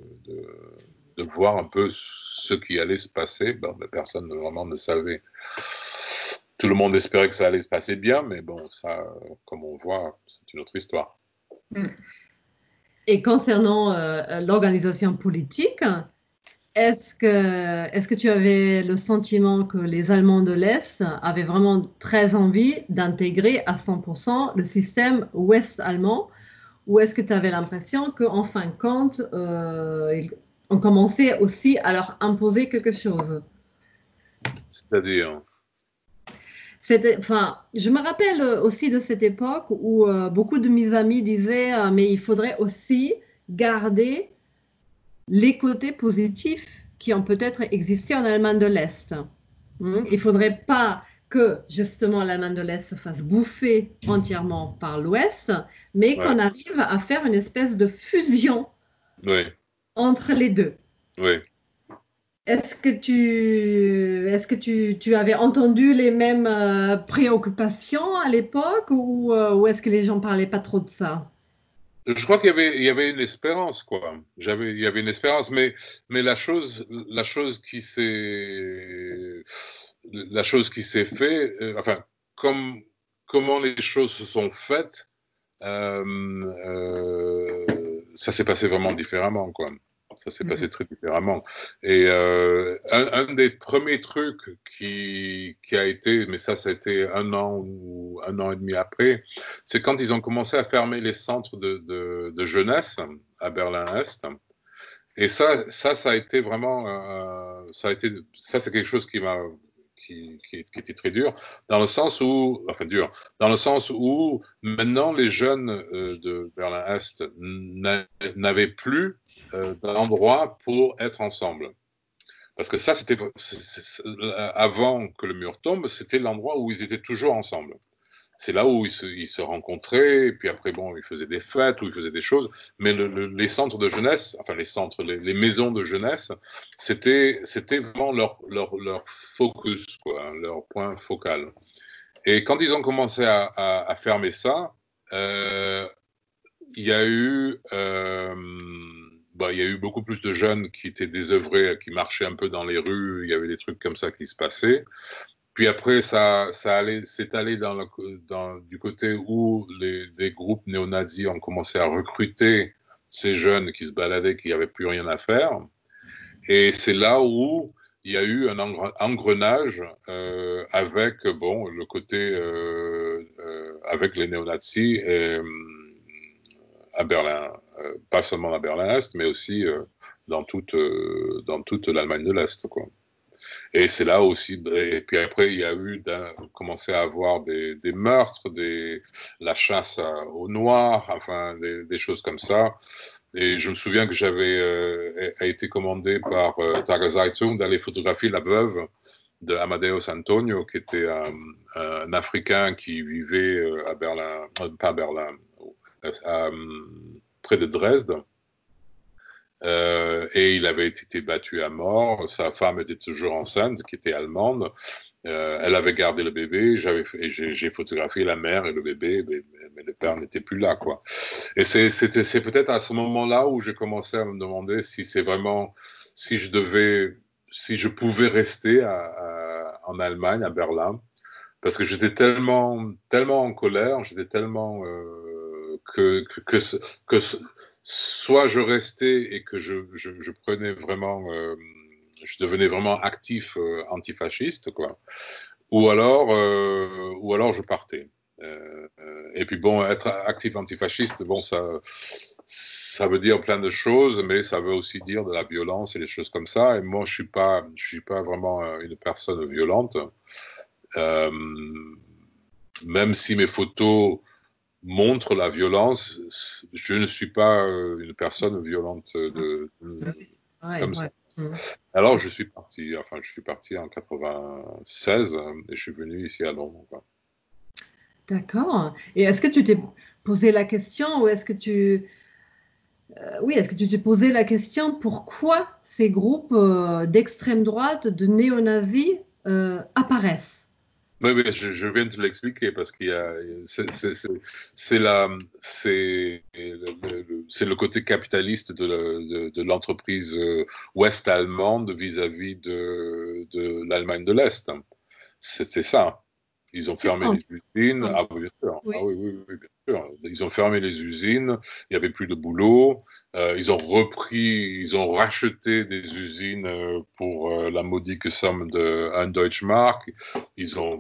voir un peu ce qui allait se passer. Bon, personne vraiment ne savait. Tout le monde espérait que ça allait se passer bien, mais bon, ça, comme on voit, c'est une autre histoire. Mm. Et concernant euh, l'organisation politique, est-ce que, est que tu avais le sentiment que les Allemands de l'Est avaient vraiment très envie d'intégrer à 100% le système ouest-allemand ou est-ce que tu avais l'impression qu'en fin de compte, euh, on commençait aussi à leur imposer quelque chose? C'est-à-dire enfin, je me rappelle aussi de cette époque où euh, beaucoup de mes amis disaient euh, mais il faudrait aussi garder les côtés positifs qui ont peut-être existé en Allemagne de l'Est. Hmm? Il ne faudrait pas que justement l'Allemagne de l'Est se fasse bouffer entièrement par l'Ouest, mais qu'on arrive à faire une espèce de fusion entre les deux. Est-ce que, tu, est-ce que tu, tu, avais entendu les mêmes euh, préoccupations à l'époque ou, euh, ou est-ce que les gens parlaient pas trop de ça? Je crois qu'il y avait, il y avait une espérance, quoi. J'avais, il y avait une espérance, mais, mais la, chose, la chose qui s'est, la chose qui s'est euh, enfin, comme, comment les choses se sont faites, ça s'est passé vraiment différemment, quoi. Ça s'est passé mhm. très différemment. Et euh, un, des premiers trucs qui, qui, a été, mais ça, ça a été un an ou un an et demi après, c'est quand ils ont commencé à fermer les centres de, de, jeunesse à Berlin-Est. Et ça, ça, ça a été vraiment, euh, ça a été, ça, c'est quelque chose qui m'a qui, était très dur, dans le sens où, enfin dur, dans le sens où maintenant les jeunes euh, de Berlin-Est n'avaient plus euh, d'endroit pour être ensemble. Parce que ça, c'était avant que le mur tombe, c'était l'endroit où ils étaient toujours ensemble c'est là où ils se, rencontraient, puis après, bon, ils faisaient des fêtes, ou ils faisaient des choses, mais les centres de jeunesse, enfin les centres, les, maisons de jeunesse, c'était vraiment leur, leur, leur, focus, quoi, leur point focal. Et quand ils ont commencé à, fermer ça, euh, y eu... Euh, bah, il y a eu beaucoup plus de jeunes qui étaient désœuvrés, qui marchaient un peu dans les rues, il y avait des trucs comme ça qui se passaient. Puis après, ça, ça allait, du côté où les, les groupes néo-nazis ont commencé à recruter ces jeunes qui se baladaient, qui n'avaient plus rien à faire. Et c'est là où il y a eu un engrenage euh, avec bon, le côté euh, euh, avec les néo-nazis à Berlin, pas seulement à Berlin-Est, mais aussi dans toute, dans toute l'Allemagne de l'Est. Quoi. Et c'est là aussi, et puis après, il y a eu commencé à avoir des, des meurtres, la chasse aux noirs, enfin, des, choses comme ça. Et je me souviens que j'avais euh, été commandé par euh, Tagazaitung d'aller photographier la veuve de Amadeus Antonio, qui était un, Africain qui vivait euh, à Berlin, pas à Berlin, près de Dresde. Euh, et il avait été battu à mort. Sa femme était toujours enceinte, qui était allemande. Euh, elle avait gardé le bébé. J'ai, photographié la mère et le bébé, mais, le père n'était plus là, quoi. Et c'est, peut-être à ce moment-là où j'ai commencé à me demander si c'est vraiment, si je devais, si je pouvais rester en Allemagne, à Berlin, parce que j'étais tellement, tellement en colère, j'étais tellement euh, que, que, que, que soit je restais et que je, prenais vraiment, euh, je devenais vraiment actif euh, antifasciste, quoi, ou alors, euh, ou alors je partais. et puis bon, être actif antifasciste, bon, ça, ça veut dire plein de choses, mais ça veut aussi dire de la violence et des choses comme ça. Et moi, je suis pas, je suis pas vraiment une personne violente, même si mes photos montre la violence. Je ne suis pas euh, une personne violente de, comme ça. Mm. Alors je suis parti, enfin je suis parti en 96 et je suis venu ici à Londres. D'accord. Et est-ce que tu t'es posé la question ou est-ce que tu euh, oui, est-ce que tu t'es posé la question pourquoi ces groupes euh, d'extrême droite, de néo-nazis apparaissent? Oui, je, viens de l'expliquer parce qu'il y a, c'est la, c'est le côté capitaliste de l'entreprise euh, ouest-allemande vis-à-vis de, de l'Allemagne de l'Est. C'était ça. Ils ont fermé les usines. Ah, bien sûr. Oui. Ah, oui, oui, oui, bien sûr. Ils ont fermé les usines. Il n'y avait plus de boulot. Euh, ils ont repris, ils ont racheté des usines euh, pour euh, la modique somme de 1 Deutschmark. Ils ont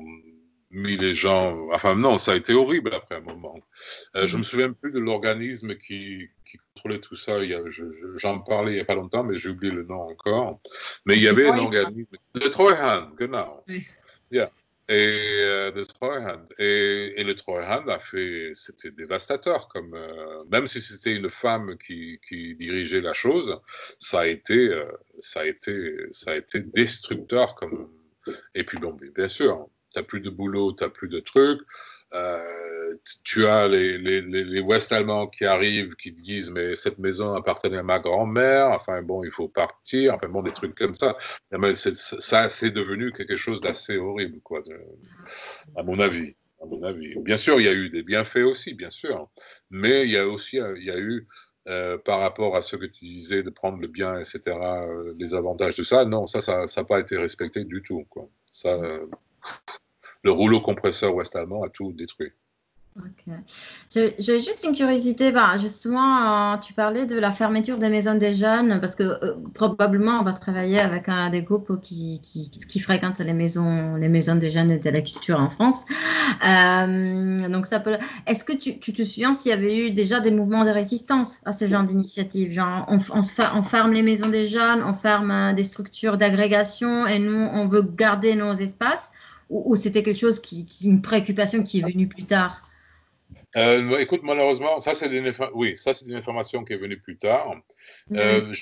mis les gens. Enfin, non, ça a été horrible après un moment. Je ne me souviens plus de l'organisme qui, qui, contrôlait tout ça. J'en parlais il n'y a pas longtemps, mais j'ai oublié le nom encore. Mais il y avait un organisme. Le Treuhand, genau. Oui. Yeah. Et de Treuhand. Et, et, le Treuhand a fait, c'était dévastateur, comme même si c'était une femme qui, qui, dirigeait la chose, ça a été, ça a été, ça a été destructeur comme. Et puis bon, bien sûr, tu n'as plus de boulot, tu n'as plus de trucs. Euh, tu as les, les, les, Ouest allemands qui arrivent, qui te disent mais cette maison appartenait à ma grand-mère, enfin bon, il faut partir, enfin bon, des trucs comme ça. Ça, c'est devenu quelque chose d'assez horrible, quoi, à mon avis. À mon avis. Bien sûr, il y a eu des bienfaits aussi, bien sûr, mais il y a aussi il y a eu euh, par rapport à ce que tu disais de prendre le bien, etc., euh, les avantages de ça, non, ça, ça n'a pas été respecté du tout. Quoi. Ça, le rouleau compresseur ouest-allemand a tout détruit. Ok. J'ai juste une curiosité. Bah, justement, euh, tu parlais de la fermeture des maisons des jeunes, parce que euh, probablement on va travailler avec un des groupes qui, qui, fréquentent les maisons, les maisons des jeunes et de la culture en France. Euh, peut. Est-ce que tu, tu, te souviens s'il y avait eu déjà des mouvements de résistance à ce genre d'initiative? Genre, on, on ferme les maisons des jeunes, on ferme des structures d'agrégation et nous, on veut garder nos espaces ou, c'était quelque chose qui, une préoccupation qui est venue plus tard? Euh, écoute, malheureusement, ça c'est une, oui, ça c'est une information qui est venue plus tard. Euh,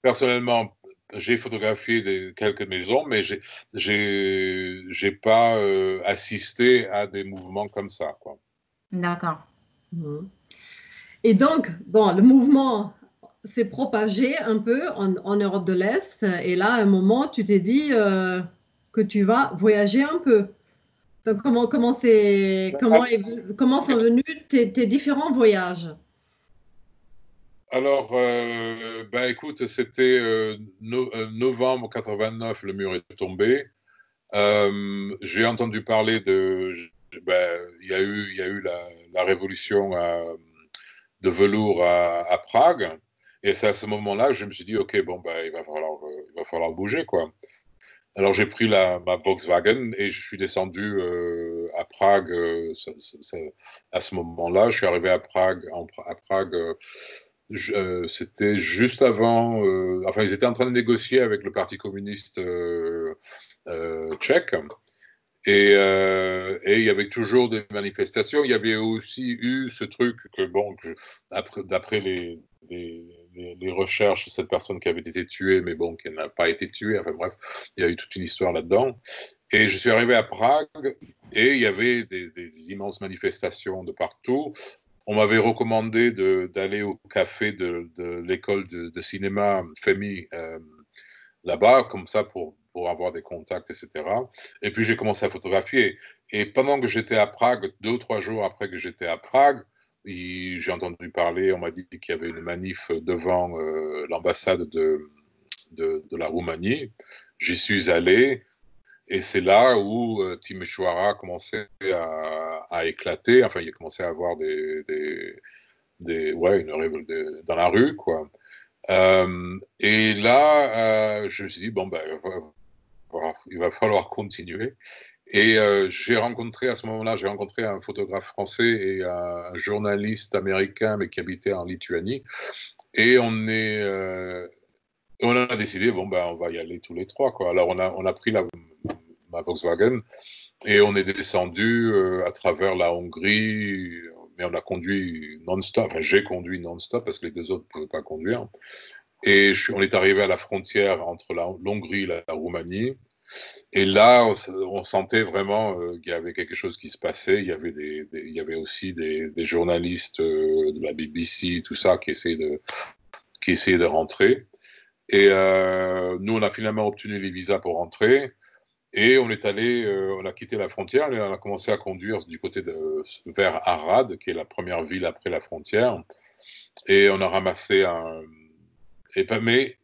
personnellement, j'ai photographié des, quelques maisons, mais j'ai n'ai pas euh, assisté à des mouvements comme ça. D'accord. Mhm. Et donc, bon, le mouvement s'est propagé un peu en, en Europe de l'Est, et là, à un moment, tu t'es dit que tu vas voyager un peu. Donc, comment, comment, comment, comment sont venus tes, différents voyages? Alors, euh, ben écoute, c'était euh, euh, novembre 89, le mur est tombé. J'ai entendu parler de. Ben, il y a eu, y a eu la, révolution de velours à, Prague. Et c'est à ce moment-là que je me suis dit, OK, bon, ben, il, va falloir, il va falloir bouger, quoi. Alors j'ai pris ma Volkswagen et je suis descendu euh, à Prague euh, à ce moment-là. Je suis arrivé à Prague. à Prague, euh, c'était juste avant. enfin, ils étaient en train de négocier avec le Parti communiste tchèque. Et, il y avait toujours des manifestations. Il y avait aussi eu ce truc que, bon, d'après les, recherches de cette personne qui avait été tuée, mais bon, qui n'a pas été tuée. Enfin bref, il y a eu toute une histoire là-dedans. Et je suis arrivé à Prague et il y avait des, immenses manifestations de partout. On m'avait recommandé d'aller au café de, l'école de, cinéma FEMI euh, là-bas, comme ça, pour, pour avoir des contacts, etc. Et puis j'ai commencé à photographier. Et pendant que j'étais à Prague, deux ou trois jours après que j'étais à Prague, j'ai entendu parler, on m'a dit qu'il y avait une manif devant euh, l'ambassade de, la Roumanie. J'y suis allé et c'est là où euh, Timișoara a commencé à, éclater. Enfin, il a commencé à avoir des, ouais, une révolte dans la rue, quoi. Euh, et là, je me suis dit, bon, ben, il va falloir continuer. Et euh, j'ai rencontré à ce moment-là, j'ai rencontré un photographe français et un journaliste américain, mais qui habitait en Lituanie. Et on euh, a décidé, bon ben, on va y aller tous les trois. Alors on a, pris ma Volkswagen et on est descendu euh, à travers la Hongrie, mais on a conduit non-stop. J'ai conduit non-stop parce que les deux autres ne pouvaient pas conduire. Et on est arrivé à la frontière entre la Hongrie et la Roumanie. Et là, on, sentait vraiment euh, qu'il y avait quelque chose qui se passait. Il y avait, des, il y avait aussi des, journalistes euh, de la BBC, tout ça, qui essayaient de, qui essayaient de rentrer. Et euh, nous, on a finalement obtenu les visas pour rentrer. Et on est allé, on a quitté la frontière et on a commencé à conduire du côté de, vers Arad, qui est la première ville après la frontière. Et on a ramassé un. Et, mais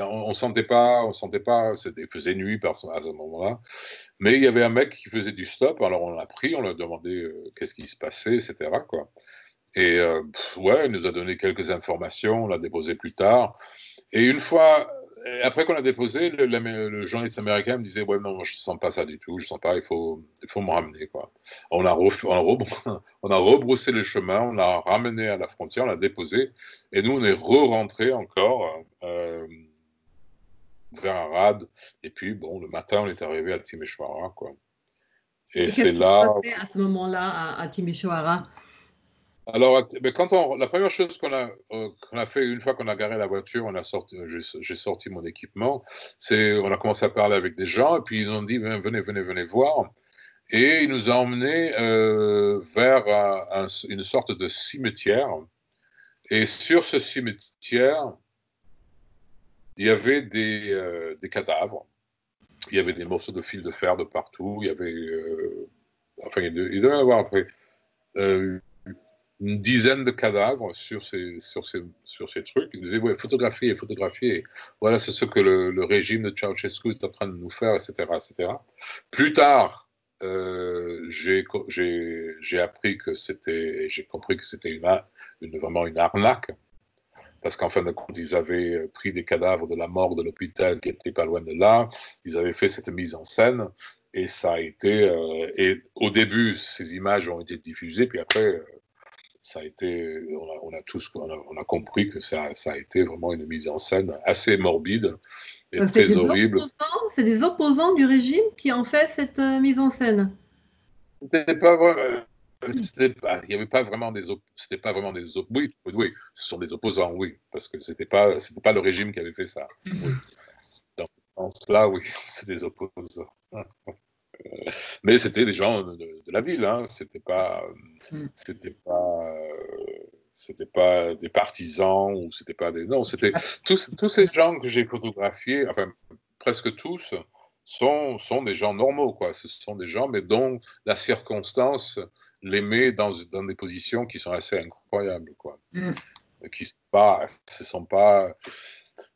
on, ne sentait pas, on sentait pas, c'était faisait nuit à ce moment-là, mais il y avait un mec qui faisait du stop, alors on l'a pris, on lui a demandé euh, qu'est-ce qui se passait, etc. Quoi. Et euh, ouais, il nous a donné quelques informations, on l'a déposé plus tard. Et une fois, après qu'on a déposé, le, journaliste américain me disait Ouais, non, je ne sens pas ça du tout, je ne sens pas, il faut, il faut me ramener. Quoi. On, a on, a rebroussé le chemin, on l'a ramené à la frontière, on l'a déposé, et nous, on est re-rentré encore. Euh, vers Arad. Et puis, bon, le matin, on est arrivé à Timisoara, quoi. Et, c'est là. à ce moment-là à, à Timisoara alors, mais quand on, la première chose qu'on a, euh, a fait une fois qu'on a garé la voiture, a j'ai sorti mon équipement, c'est on a commencé à parler avec des gens et puis ils ont dit venez, venez, venez voir. Et ils nous ont emmenés euh, vers une sorte de cimetière. Et sur ce cimetière, il y avait des, euh, des cadavres. Il y avait des morceaux de fil de fer de partout. Il y avait, enfin, il devait y avoir après une dizaine de cadavres sur ces, sur ces, sur ces trucs. Ils disaient, ouais, photographier, photographier. Voilà, c'est ce que le, régime de Ceausescu est en train de nous faire, etc. etc. Plus tard, euh, j'ai appris que c'était, compris que c'était une, vraiment une arnaque. Parce qu'en fin de compte, ils avaient pris des cadavres de la mort de l'hôpital qui était pas loin de là. Ils avaient fait cette mise en scène. Et ça a été. Euh, et au début, ces images ont été diffusées, puis après, ça a été, on a, tous, on a, compris que ça, ça, a été vraiment une mise en scène assez morbide et très horrible. C'est des opposants du régime qui ont fait cette euh, mise en scène. C'était pas vrai. Pas, il n'y avait pas vraiment des c'était pas vraiment des oui, oui, ce sont des opposants oui parce que c'était pas c'était pas le régime qui avait fait ça oui. dans ce sens-là oui c'est des opposants mais c'était des gens de, la ville, hein. c'était pas, mm. c'était pas, c'était pas des partisans ou c'était pas des, non, c'était tous, tous ces gens que j'ai photographiés, enfin presque tous, sont, sont des gens normaux, quoi. Ce sont des gens, mais dont la circonstance les met dans, dans des positions qui sont assez incroyables, quoi. Mm. Qui sont pas, ce sont pas,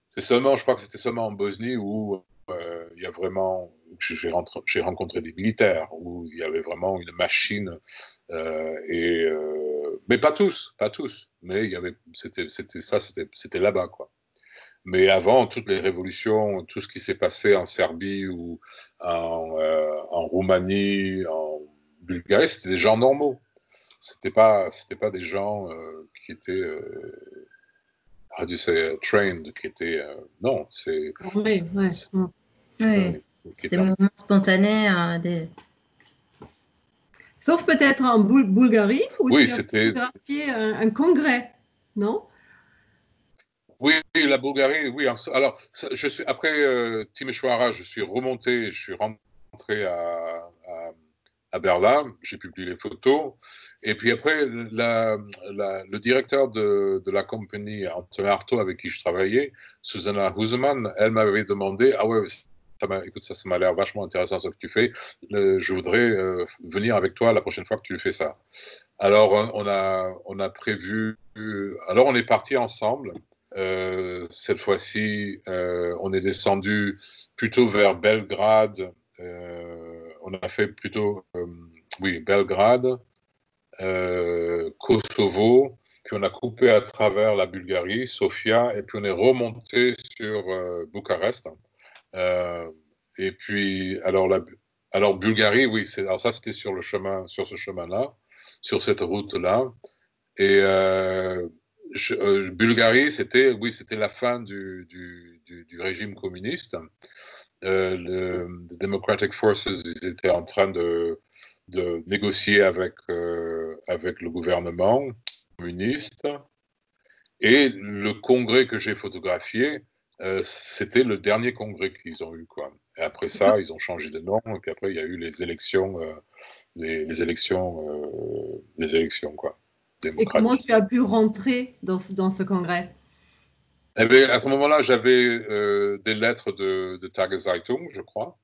c'est seulement, je crois que c'était seulement en Bosnie où euh, il y a vraiment j'ai rencontré des militaires où il y avait vraiment une machine, euh, et, euh, mais pas tous, pas tous, mais il y avait, c'était, c'était ça, c'était, c'était là-bas, quoi. Mais avant toutes les révolutions, tout ce qui s'est passé en Serbie ou en, euh, en Roumanie, en Bulgarie, c'était des gens normaux. C'était pas, c'était pas des gens qui étaient, how do you say, trained, qui étaient, non, c'est. Oui, oui. oui. C'était un moment spontané. Euh, des... Sauf peut-être en Bulgarie, où oui, c'était un, un congrès, non? Oui, la Bulgarie, oui. Alors, je suis, après euh, Timisoara, je suis remonté, je suis rentré à, à, Berlin, j'ai publié les photos. Et puis après, la, le directeur de, de, la compagnie, Antonin Artaud, avec qui je travaillais, Susanna Huseman, elle m'avait demandé Ah ouais, ça écoute, ça, ça m'a l'air vachement intéressant ce que tu fais. Euh, je voudrais euh, venir avec toi la prochaine fois que tu fais ça. Alors, on a, on a prévu. Alors, on est parti ensemble. Euh, cette fois-ci, on est descendu plutôt vers Belgrade. on a fait plutôt, oui, Belgrade, Kosovo, puis on a coupé à travers la Bulgarie, Sofia, et puis on est remonté sur Bucarest. Euh, et puis, alors, alors Bulgarie, oui, alors ça c'était sur le sur ce chemin-là, sur cette route-là. Et euh, euh, Bulgarie, c'était, oui, la fin du, du, régime communiste. le, les Democratic Forces, ils étaient en train de, de négocier avec, avec le gouvernement communiste. Et le congrès que j'ai photographié, euh, c'était le dernier congrès qu'ils ont eu. Quoi. Et après ça, ils ont changé de nom, et puis après, il y a eu les élections, euh, les, élections, euh, les élections quoi, Et comment tu as pu rentrer dans, dans ce congrès? Eh bien, À ce moment-là, j'avais des lettres de, de Tageszeitung, je crois.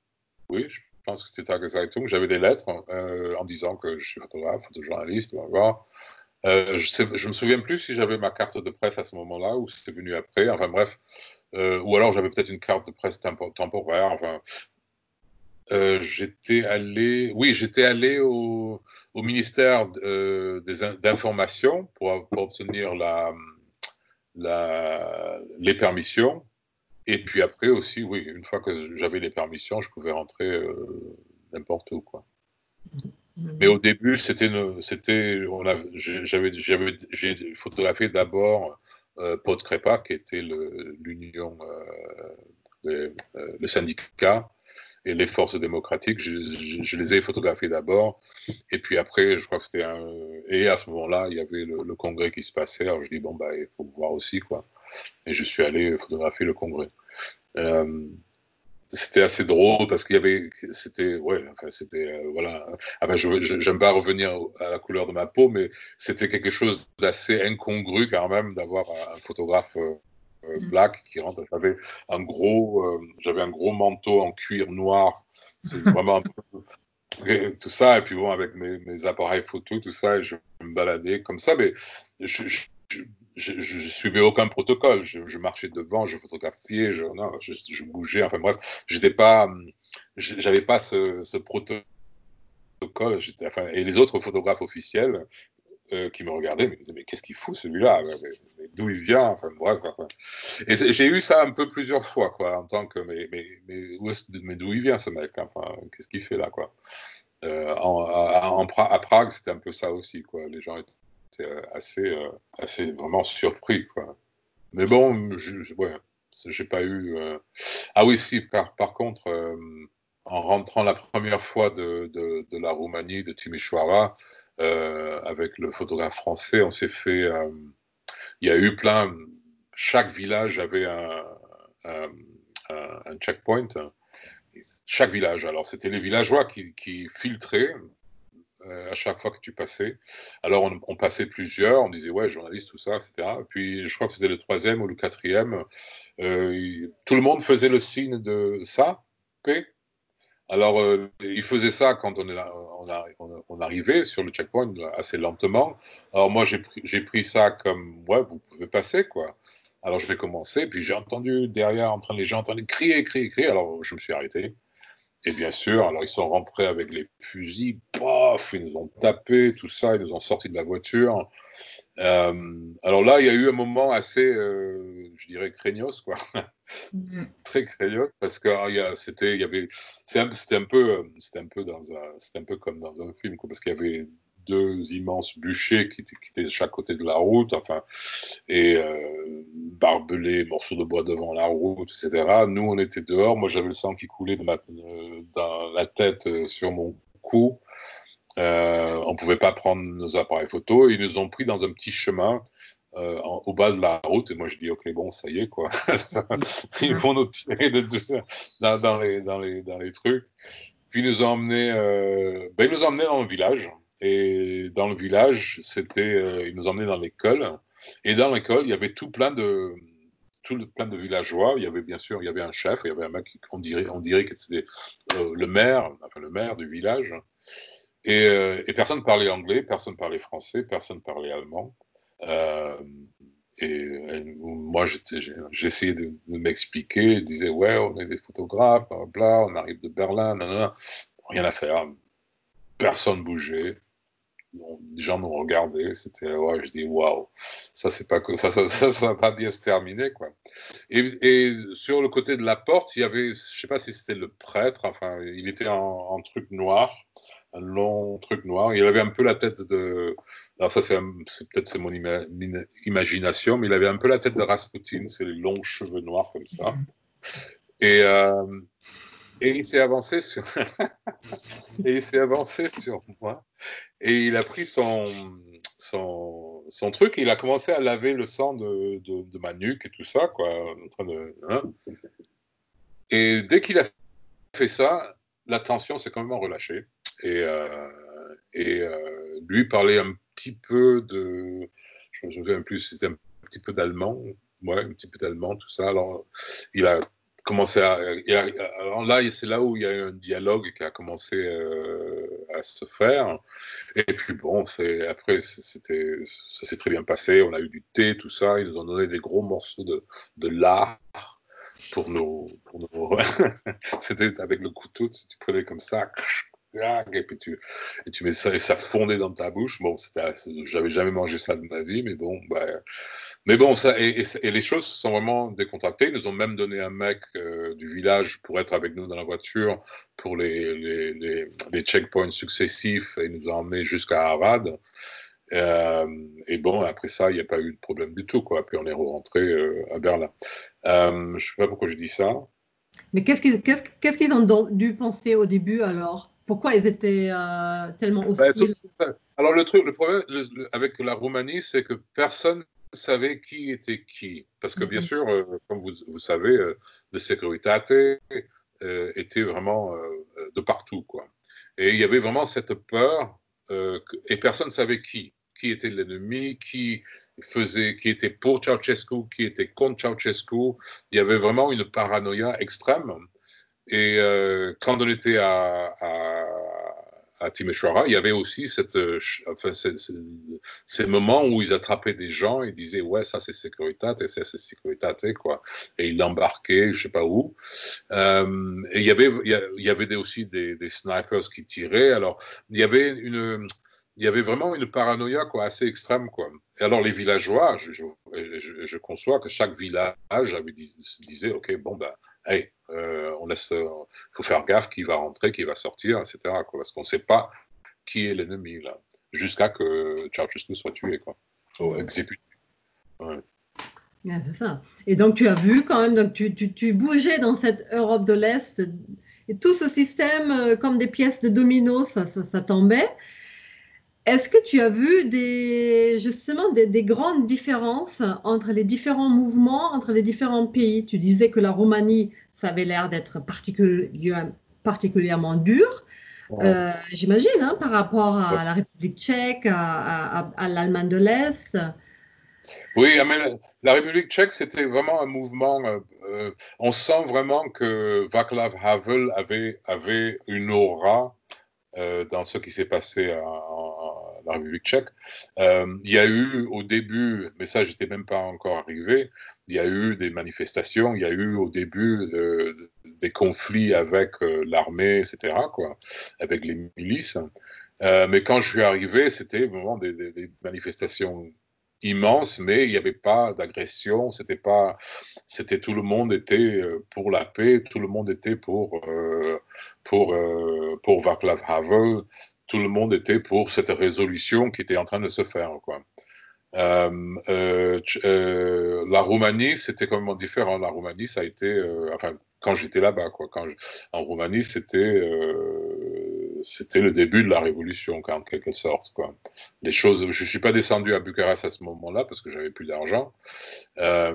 Oui, je pense que c'était Tageszeitung. J'avais des lettres en disant que je suis photographe, photojournaliste, on va voir. je ne me souviens plus si j'avais ma carte de presse à ce moment-là ou si c'était venu après. Enfin bref, euh, ou alors j'avais peut-être une carte de presse temporaire. Enfin, euh, j'étais allé, oui, j'étais allé au, ministère euh, d'information pour, pour, obtenir les permissions. Et puis après aussi, oui, une fois que j'avais les permissions, je pouvais rentrer n'importe où, quoi. Mais au début, c'était, c'était, j'avais, j'ai photographié d'abord euh, Crépa, qui était l'union, euh, le syndicat et les forces démocratiques. Je, les ai photographiés d'abord, et puis après, je crois que c'était un. Et à ce moment-là, il y avait le, congrès qui se passait. Alors je dis, bon, bah, il faut voir aussi, quoi. Et je suis allé photographier le congrès. Euh, c'était assez drôle parce qu'il y avait, c'était, ouais, enfin, c'était, euh, voilà. Enfin, je j'aime pas revenir à la couleur de ma peau, mais c'était quelque chose d'assez incongru quand même d'avoir un photographe euh, euh, mm. black qui rentre. J'avais un gros, euh, j'avais un gros manteau en cuir noir. C'est vraiment tout ça. Et puis bon, avec mes, appareils photo, tout ça, je me baladais comme ça. Mais je, je, suivais aucun protocole. Je, marchais devant, je photographiais, je, non, je, bougeais. Enfin bref, j'étais pas, j'avais pas ce, ce protocole. Enfin, et les autres photographes officiels, euh, qui me regardaient, me disaient Mais qu'est-ce qu'il fout celui-là? D'où il vient? Enfin, bref, Et j'ai eu ça un peu plusieurs fois, quoi, en tant que Mais, mais, mais, d'où il vient ce mec? Enfin, Qu'est-ce qu'il fait là quoi? Euh, en, à, Prague, c'était un peu ça aussi, quoi. Les gens étaient euh, assez, assez vraiment surpris, quoi. Mais bon, je, ouais, pas eu. Ah oui, si, par, contre, en rentrant la première fois de, la Roumanie, de Timișoara, euh, avec le photographe français, on s'est fait. Euh, il y a eu plein. Chaque village avait un, checkpoint. Chaque village. Alors, c'était les villageois qui filtraient euh, à chaque fois que tu passais. Alors, on, passait plusieurs, on disait, ouais, journaliste, tout ça, etc. Et puis, je crois que c'était le troisième ou le quatrième. tout le monde faisait le signe de ça, P. Alors, euh, il faisait ça quand on, arrivait sur le checkpoint assez lentement. Alors, moi, j'ai pris, ça comme, ouais, vous pouvez passer, quoi. Alors, je vais commencer, puis j'ai entendu derrière, en train, les gens entendaient crier, crier, crier. Alors, je me suis arrêté. Et bien sûr, alors ils sont rentrés avec les fusils, paf, ils nous ont tapé, tout ça, ils nous ont sorti de la voiture. Euh, alors là, il y a eu un moment assez, euh, je dirais, craignos, quoi. Mm. Très craignos, parce que ah, c'était, il y avait, c'était un peu, c'était un peu dans un, c'était un peu comme dans un film, quoi, parce qu'il y avait deux immenses bûchers qui, étaient de chaque côté de la route, enfin, et euh, barbelés, morceaux de bois devant la route, etc. Nous, on était dehors. Moi, j'avais le sang qui coulait ma, dans la tête sur mon cou. Euh, on ne pouvait pas prendre nos appareils photo. Ils nous ont pris dans un petit chemin euh, au bas de la route. Et moi, je dis, OK, bon, ça y est, quoi. ils vont nous tirer dans, les, trucs. Puis ils nous ont emmenés, euh, ben, ils nous ont emmenés dans le village. Et dans le village, c'était, ils nous emmenés dans l'école. Et dans l'école, il y avait tout plein de, tout plein de villageois. Il y avait bien sûr, il y avait un chef, il y avait un mec, on dirait, on dirait que c'était le maire, enfin le maire du village. Et, euh, personne parlait anglais, personne parlait français, personne parlait allemand. Euh, et, moi, j'essayais de, m'expliquer. Je disais, ouais, on est des photographes, on arrive de Berlin, rien à faire. Personne bougeait. Les gens nous regardaient. C'était, ouais, je dis, waouh, ça, c'est pas ça, ça, ça, ça, va pas bien se terminer, quoi. Et, sur le côté de la porte, il y avait, je sais pas si c'était le prêtre, enfin, il était en, en truc noir un long truc noir. Il avait un peu la tête de. Alors, ça, c'est, peut-être c'est mon imagination, mais il avait un peu la tête de Rasputin, c'est les longs cheveux noirs comme ça. Et, euh, et il s'est avancé sur. et il s'est avancé sur moi. Et il a pris son, son, son truc et il a commencé à laver le sang de, de, de ma nuque et tout ça, quoi. En train de, hein. Et dès qu'il a fait ça, la tension s'est quand même relâchée. Et, euh, et euh, lui parlait un petit peu de. Je me souviens plus, c'était un petit peu d'allemand. Ouais, un petit peu d'allemand, tout ça. Alors, il a commencé à. là, c'est là où il y a eu un dialogue qui a commencé euh, à se faire. Et puis bon, c'est après, c'était, ça s'est très bien passé. On a eu du thé, tout ça. Ils nous ont donné des gros morceaux de, de lard pour nos. Pour nos... c'était avec le couteau, tu prenais comme ça et puis tu, et tu mets ça et ça fondait dans ta bouche. Bon, j'avais jamais mangé ça de ma vie, mais bon, bah, mais bon, ça, et, les choses sont vraiment décontractées. Ils nous ont même donné un mec euh, du village pour être avec nous dans la voiture pour les, checkpoints successifs et nous ont emmenés jusqu'à Arad. Euh, et bon, après ça, il n'y a pas eu de problème du tout, quoi. Puis on est rentré euh, à Berlin. je ne sais pas pourquoi je dis ça. Mais qu'est-ce qu'ils ont dû penser au début alors? Pourquoi ils étaient euh, tellement ben, hostiles? Alors le truc, le problème avec la Roumanie, c'est que personne savait qui était qui. Parce que bien sûr, euh, comme vous, vous savez, euh, la sécurité était vraiment de partout. Quoi. Et il y avait vraiment cette peur, et personne ne savait qui qui était l'ennemi, qui faisait, qui était pour Ceausescu, qui était contre Ceausescu. Il y avait vraiment une paranoïa extrême. Et euh, quand on était à, à, il y avait aussi ces, moments où ils attrapaient des gens et disaient ouais ça c'est sécurité et ça c'est sécurité quoi. Et ils l'embarquaient je sais pas où. Euh, et il y avait aussi des, snipers qui tiraient. Alors il y avait une il y avait vraiment une paranoïa quoi, assez extrême. Quoi. Et alors les villageois, je, je, conçois que chaque village avait disait, OK, bon, ben, hey, euh, on laisse, euh, faut faire gaffe qui va rentrer, qui va sortir, etc. Quoi, parce qu'on ne sait pas qui est l'ennemi, là, jusqu'à que Ceausescu soit tué, quoi, exécuté. c'est ça. Et donc tu as vu quand même, donc tu, tu, tu bougeais dans cette Europe de l'Est, et tout ce système, euh, comme des pièces de domino, ça, ça tombait. Est-ce que tu as vu des, justement des, grandes différences entre les différents mouvements, entre les différents pays? Tu disais que la Roumanie, ça avait l'air d'être particulièrement dur. Euh, j'imagine, hein, par rapport à la République tchèque, à, l'Allemagne de l'Est. Oui, mais la République tchèque, c'était vraiment un mouvement. Euh, euh, on sent vraiment que Václav Havel avait, avait une aura dans ce qui s'est passé en, la République tchèque. Euh, il y a eu au début, mais ça, j'étais même pas encore arrivé, il y a eu des manifestations, il y a eu au début des conflits avec euh, l'armée, etc., quoi, avec les milices. Euh, mais quand je suis arrivé, c'était vraiment des, des, manifestations immenses, mais il n'y avait pas d'agression, c'était pas, c'était tout le monde était pour la paix, tout le monde était pour pour pour Václav Havel, tout le monde était pour cette résolution qui était en train de se faire. Quoi. Euh, euh, euh, la Roumanie, c'était complètement différent. La Roumanie, ça a été, enfin, quand j'étais là-bas, quoi. Quand en Roumanie, c'était, c'était le début de la révolution, en quelque sorte, quoi. Les choses, je suis pas descendu à Bucarest à ce moment-là parce que j'avais plus d'argent,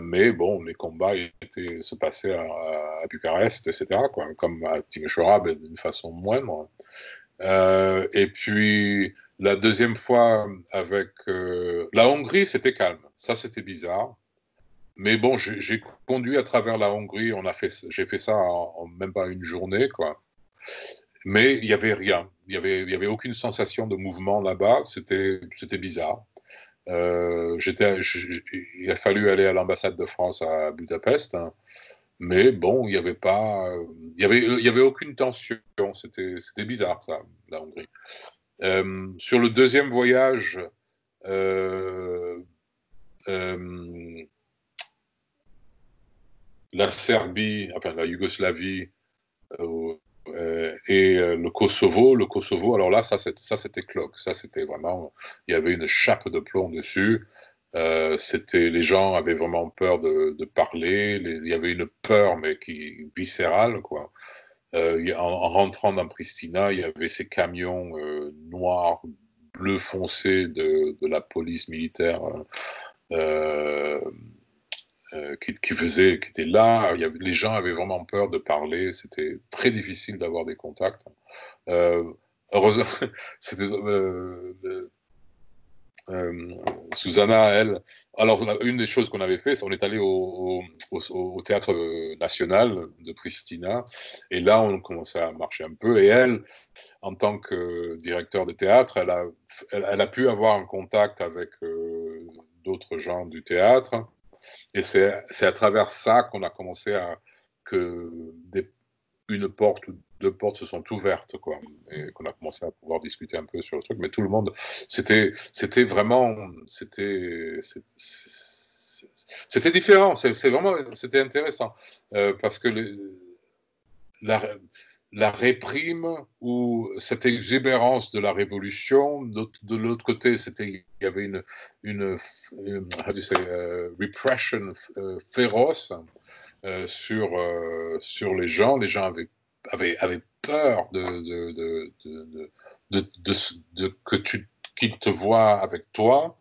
mais bon, les combats étaient, se passaient à, Bucarest, etc.. Comme à Timișoara, d'une façon moindre. Euh, et puis la deuxième fois avec euh, la Hongrie, c'était calme. Ça, c'était bizarre. Mais bon, j'ai conduit à travers la Hongrie. On a fait, j'ai fait ça en, même pas une journée, quoi. Mais il y avait rien. Il y avait, y avait aucune sensation de mouvement là-bas. C'était, bizarre. Euh, il a fallu aller à l'ambassade de France à Budapest. Hein. Mais bon, il n'y avait pas, il y avait, il y avait aucune tension. C'était, c'était bizarre ça, la Hongrie. Euh, sur le deuxième voyage, euh, euh, la Serbie, enfin la Yougoslavie et le Kosovo, le Kosovo, alors là, ça, c'était cloque. Ça, c'était vraiment, il y avait une chape de plomb dessus. Euh, c'était les gens avaient vraiment peur de, parler. il y avait une peur, mais qui viscérale, quoi. Euh, en, rentrant dans Pristina, il y avait ces camions euh, noirs, bleu foncé de, la police militaire qui, qui, faisait, qui étaient là. Avait, les gens avaient vraiment peur de parler. C'était très difficile d'avoir des contacts. heureusement, c'était euh, Susanna, elle. Alors, une des choses qu'on avait fait, c'est qu'on est allé au, théâtre national de Pristina, et là, on commençait à marcher un peu. Et elle, en tant que directeur de théâtre, elle a, pu avoir un contact avec euh, d'autres gens du théâtre, et c'est à travers ça qu'on a commencé à que une porte ou deux portes se sont ouvertes, quoi, et qu'on a commencé à pouvoir discuter un peu sur le truc. Mais tout le monde, c'était, vraiment, c'était, c'était différent. C'est vraiment, c'était intéressant euh, parce que la réprime ou cette exubérance de la révolution, de, l'autre côté, c'était il y avait une, une, une say, uh, repression uh, féroce sur, sur les gens. Les gens avaient, avaient, avaient peur de, de, de, de, de que tu qu'ils te voient avec toi.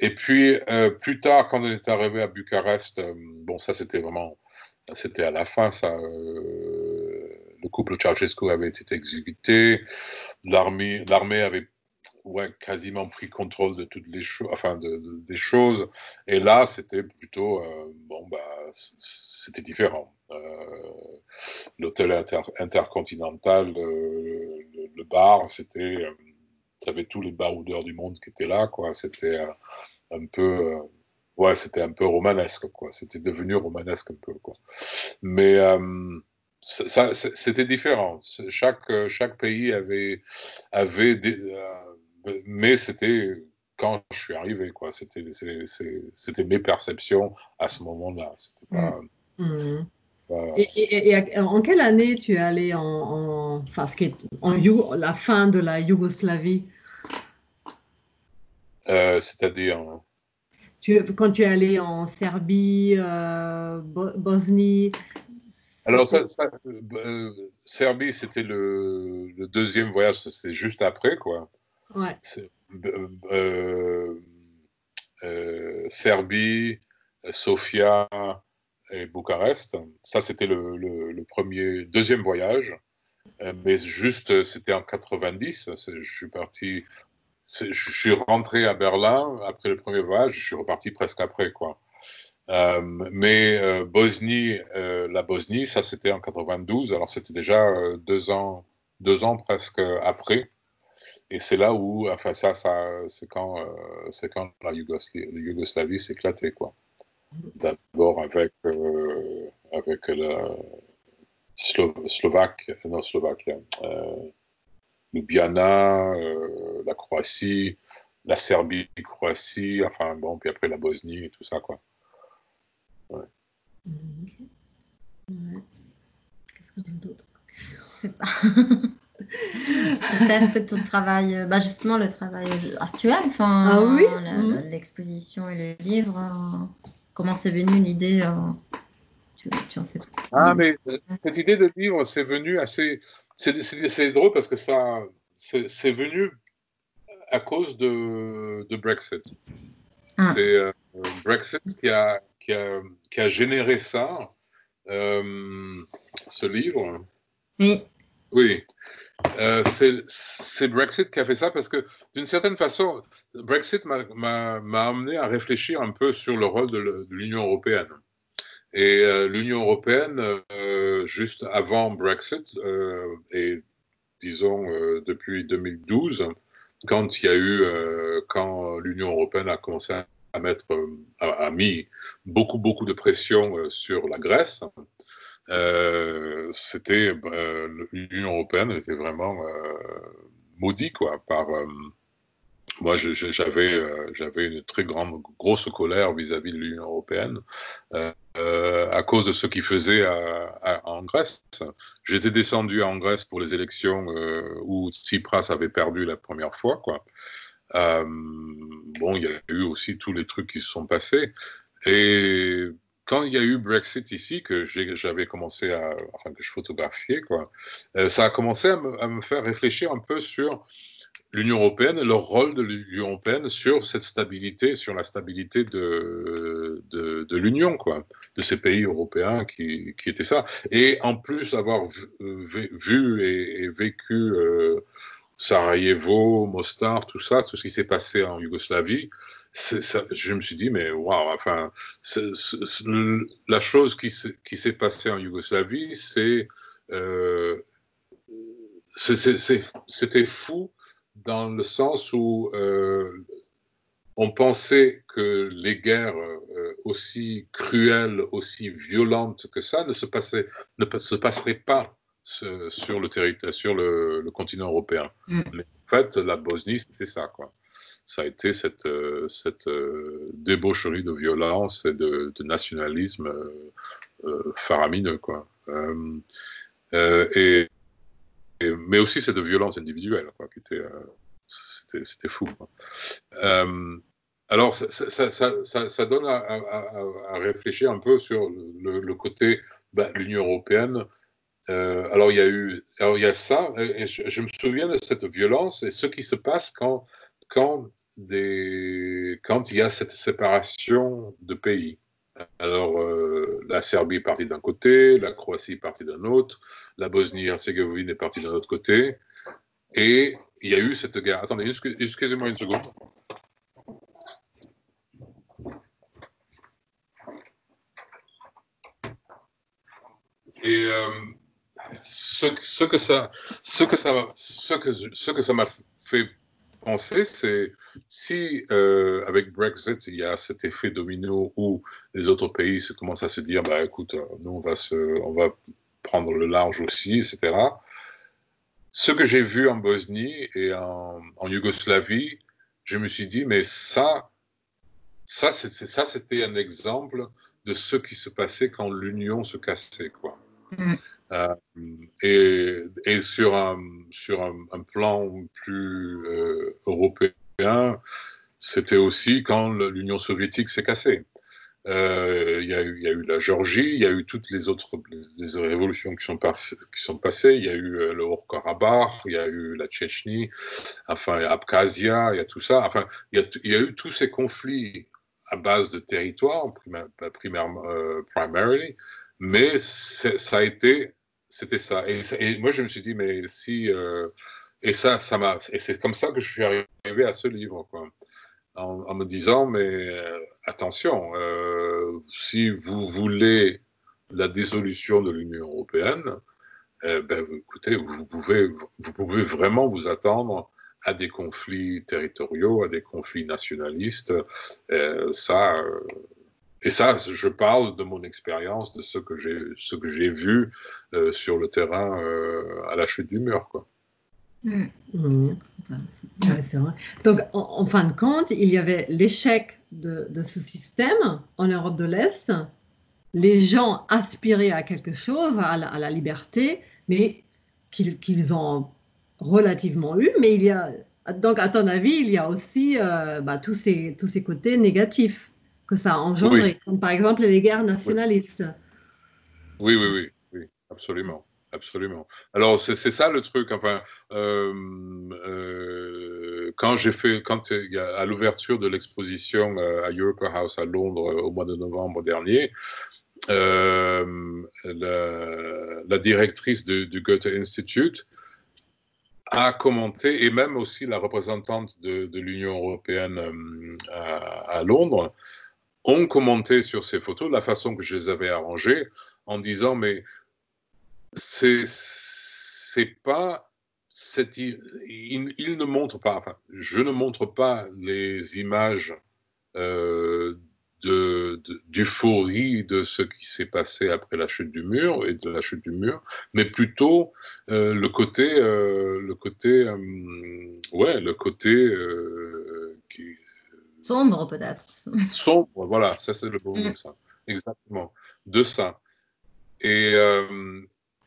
et puis, plus tard, quand on est arrivé à Bucarest, bon, ça c'était vraiment, c'était à la fin, ça le couple Ceausescu avait été exécuté, l'armée, avait ouais, quasiment pris contrôle de toutes les choses, enfin de, des choses, et là c'était plutôt euh, bon bah c'était différent. Euh, l'hôtel intercontinental, le, bar, c'était, tu avais tous les baroudeurs du monde qui étaient là, quoi. C'était euh, un peu ouais, c'était un peu romanesque, quoi. C'était devenu romanesque un peu, quoi. Mais ça, c'était différent. Chaque, chaque pays avait, avait des, euh, mais c'était quand je suis arrivé, quoi. C'était, c'était mes perceptions à ce moment-là. Pas, mmh. Mmh. Et, en quelle année tu es allé en, en enfin, ce qui est en la fin de la Yougoslavie? Euh, C'est-à-dire tu, quand tu es allé en Serbie, euh, Bosnie, alors, ça, euh, Serbie, c'était le, deuxième voyage, c'est juste après, quoi. Ouais. Euh, euh, Serbie, Sofia et Bucarest. Ça, c'était le, premier, deuxième voyage. mais juste, c'était en 90. Je suis parti, je suis rentré à Berlin après le premier voyage. Je suis reparti presque après, quoi. Euh, mais euh, Bosnie, euh, la Bosnie, ça c'était en 92, alors c'était déjà deux ans, deux ans presque après. Et c'est là où, enfin ça, ça c'est quand, c'est quand la Yougoslavie, s'est éclatée, quoi. D'abord avec, avec la Slovaque, non Slovaque, Ljubljana, la Croatie, la Serbie, Croatie, enfin bon, puis après la Bosnie et tout ça, quoi. Ouais. Qu'est-ce que j'ai d'autre? Je sais pas. Peut-être ton travail, euh, bah justement le travail actuel, enfin, ah oui mhm. l'exposition et le livre. Euh, comment c'est venu l'idée euh, tu, en sais Ah, mais cette idée de livre, c'est venu assez. C'est drôle parce que ça, c'est venu à cause de, de Brexit. Ah. C'est Brexit qui a, qui a, qui a généré ça, euh, ce livre. Oui. Oui. Euh, c'est Brexit qui a fait ça parce que d'une certaine façon, Brexit m'a amené à réfléchir un peu sur le rôle de l'Union européenne. Et euh, l'Union européenne, juste avant Brexit, et disons depuis 2012, quand il y a eu, quand l'Union européenne a commencé à mettre, euh, a, mis beaucoup, beaucoup de pression euh, sur la Grèce. Euh, c'était l'Union européenne était vraiment maudit quoi par moi, j'avais j'avais une très grande, grosse colère vis-à-vis de l'Union européenne à cause de ce qu'ils faisaient en Grèce. J'étais descendu en Grèce pour les élections où Tsipras avait perdu la première fois. Euh, bon, il y a eu aussi tous les trucs qui se sont passés. Et quand il y a eu Brexit ici, que j'avais commencé à, enfin, que je photographiais, quoi, euh, ça a commencé à me, faire réfléchir un peu sur l'Union européenne et le rôle de l'Union européenne sur cette stabilité, sur la stabilité de, de, l'Union, quoi, de ces pays européens qui, qui, étaient ça. Et en plus, avoir vu, et, vécu euh, Sarajevo, Mostar, tout ça, tout ce qui s'est passé en Yougoslavie, je me suis dit, mais waouh, enfin, la chose qui, s'est passée en Yougoslavie, c'est, euh, c'était fou dans le sens où euh, on pensait que les guerres euh, aussi cruelles, aussi violentes que ça ne se, passaient, ne se passeraient pas sur le territoire, sur le, continent européen. Mm. Mais en fait, la Bosnie, c'était ça, quoi. Ça a été cette, euh, cette débaucherie de violence et de, nationalisme faramineux, quoi. Et, mais aussi cette violence individuelle, qui était, c'était, fou. alors, ça, donne à, réfléchir un peu sur le, côté bah, l'Union européenne. Euh, alors, il y a eu, alors il y a ça, et je, me souviens de cette violence et ce qui se passe quand, quand, des, quand il y a cette séparation de pays. Alors, euh, la Serbie est partie d'un côté, la Croatie est partie d'un autre, la Bosnie-Herzégovine est partie d'un autre côté, et il y a eu cette guerre. Attendez, excusez-moi une seconde. Et euh, ce, que ça, ce que ça, ce que, ce que ça m'a fait penser, c'est si euh, avec Brexit il y a cet effet domino où les autres pays se commencent à se dire, bah écoute, nous on va se, on va prendre le large aussi, etc. Ce que j'ai vu en Bosnie et en, Yougoslavie, je me suis dit, mais ça, ça, ça, c'était un exemple de ce qui se passait quand l'union se cassait, quoi. Mm. Euh, et, sur un, sur un, plan plus euh, européen, c'était aussi quand l'Union soviétique s'est cassée. Euh, il y, a eu, y, a eu la Géorgie, il y a eu toutes les autres les révolutions qui sont, passées. Il y a eu le Haut-Karabakh, il y a eu la Tchétchénie, enfin Abkhazia, il y a tout ça. Enfin, il y a, y eu tous ces conflits à base de territoire, primairement, primarily, mais ça a été, c'était ça. Et, moi, je me suis dit, mais si. Euh, et ça, ça m'a. Et c'est comme ça que je suis arrivé à ce livre. En, me disant, mais euh, attention, euh, si vous voulez la dissolution de l'Union européenne, ben, écoutez, vous pouvez, vous pouvez vraiment vous attendre à des conflits territoriaux, à des conflits nationalistes. ça, et ça, je parle de mon expérience, de ce que j'ai, ce que j'ai vu euh, sur le terrain euh, à la chute du mur, quoi. Mmh. Mmh. vrai. Donc, en, fin de compte, il y avait l'échec de, de, ce système en Europe de l'Est. Les gens aspiraient à quelque chose, à la, à la liberté, mais qu'ils, ont relativement eu. Mais il y a, donc, à ton avis, il y a aussi euh, bah, tous, ces, tous ces côtés négatifs que ça a engendré, comme par exemple les guerres nationalistes. Oui, oui, oui, oui, absolument. Absolument. Alors c'est ça le truc. Enfin, euh, euh, quand j'ai fait, quand à l'ouverture de l'exposition euh, à Europe House à Londres au mois de novembre dernier, la, la, directrice du Goethe Institute a commenté, et même aussi la représentante de, de l'Union européenne à, à, Londres, ont commenté sur ces photos la façon que je les avais arrangées en disant mais c'est c'est pas cette il, ne montre pas enfin, je ne montre pas les images euh, de, d'euphorie de, ce qui s'est passé après la chute du mur et de la chute du mur, mais plutôt euh, le côté, euh, le côté, ouais, le côté qui, Sombre peut-être. Sombre, voilà, ça c'est le bon mot, mm. ça. Exactement. De ça. Et, euh,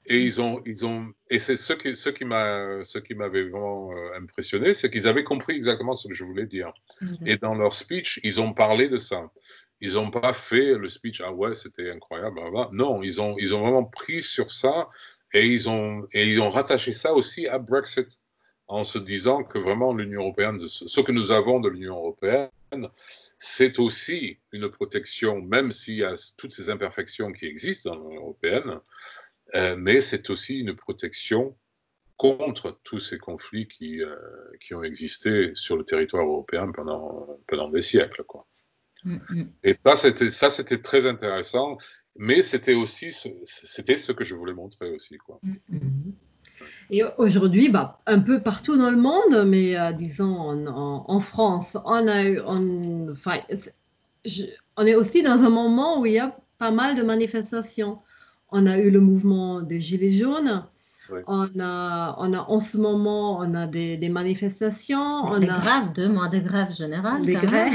et ils ont, ils ont, et c'est ce qui, ce qui m'a, ce qui m'avait vraiment euh, impressionné, c'est qu'ils avaient compris exactement ce que je voulais dire. Et dans leur speech, ils ont parlé de ça. Ils n'ont pas fait le speech, ah ouais, c'était incroyable. Non, ils ont, ils ont vraiment pris sur ça et ils ont, et ils ont rattaché ça aussi à Brexit en se disant que vraiment l'Union européenne, ce que nous avons de l'Union européenne, c'est aussi une protection, même s'il y a toutes ces imperfections qui existent dans l'Union européenne, euh, mais c'est aussi une protection contre tous ces conflits qui, euh, qui ont existé sur le territoire européen pendant, pendant des siècles. Quoi. Mm, mm. Et ça, c'était, très intéressant, mais c'était aussi c'était ce que je voulais montrer aussi. Quoi. Mm, et aujourd'hui, bah, un peu partout dans le monde, mais euh, disons en, en, France, on, a eu, on, enfin, on est aussi dans un moment où il y a pas mal de manifestations. On a eu le mouvement des Gilets jaunes. On, a, on a en ce moment, on a des, des manifestations. On des a, grèves, deux mois de grève générale. Les grèves.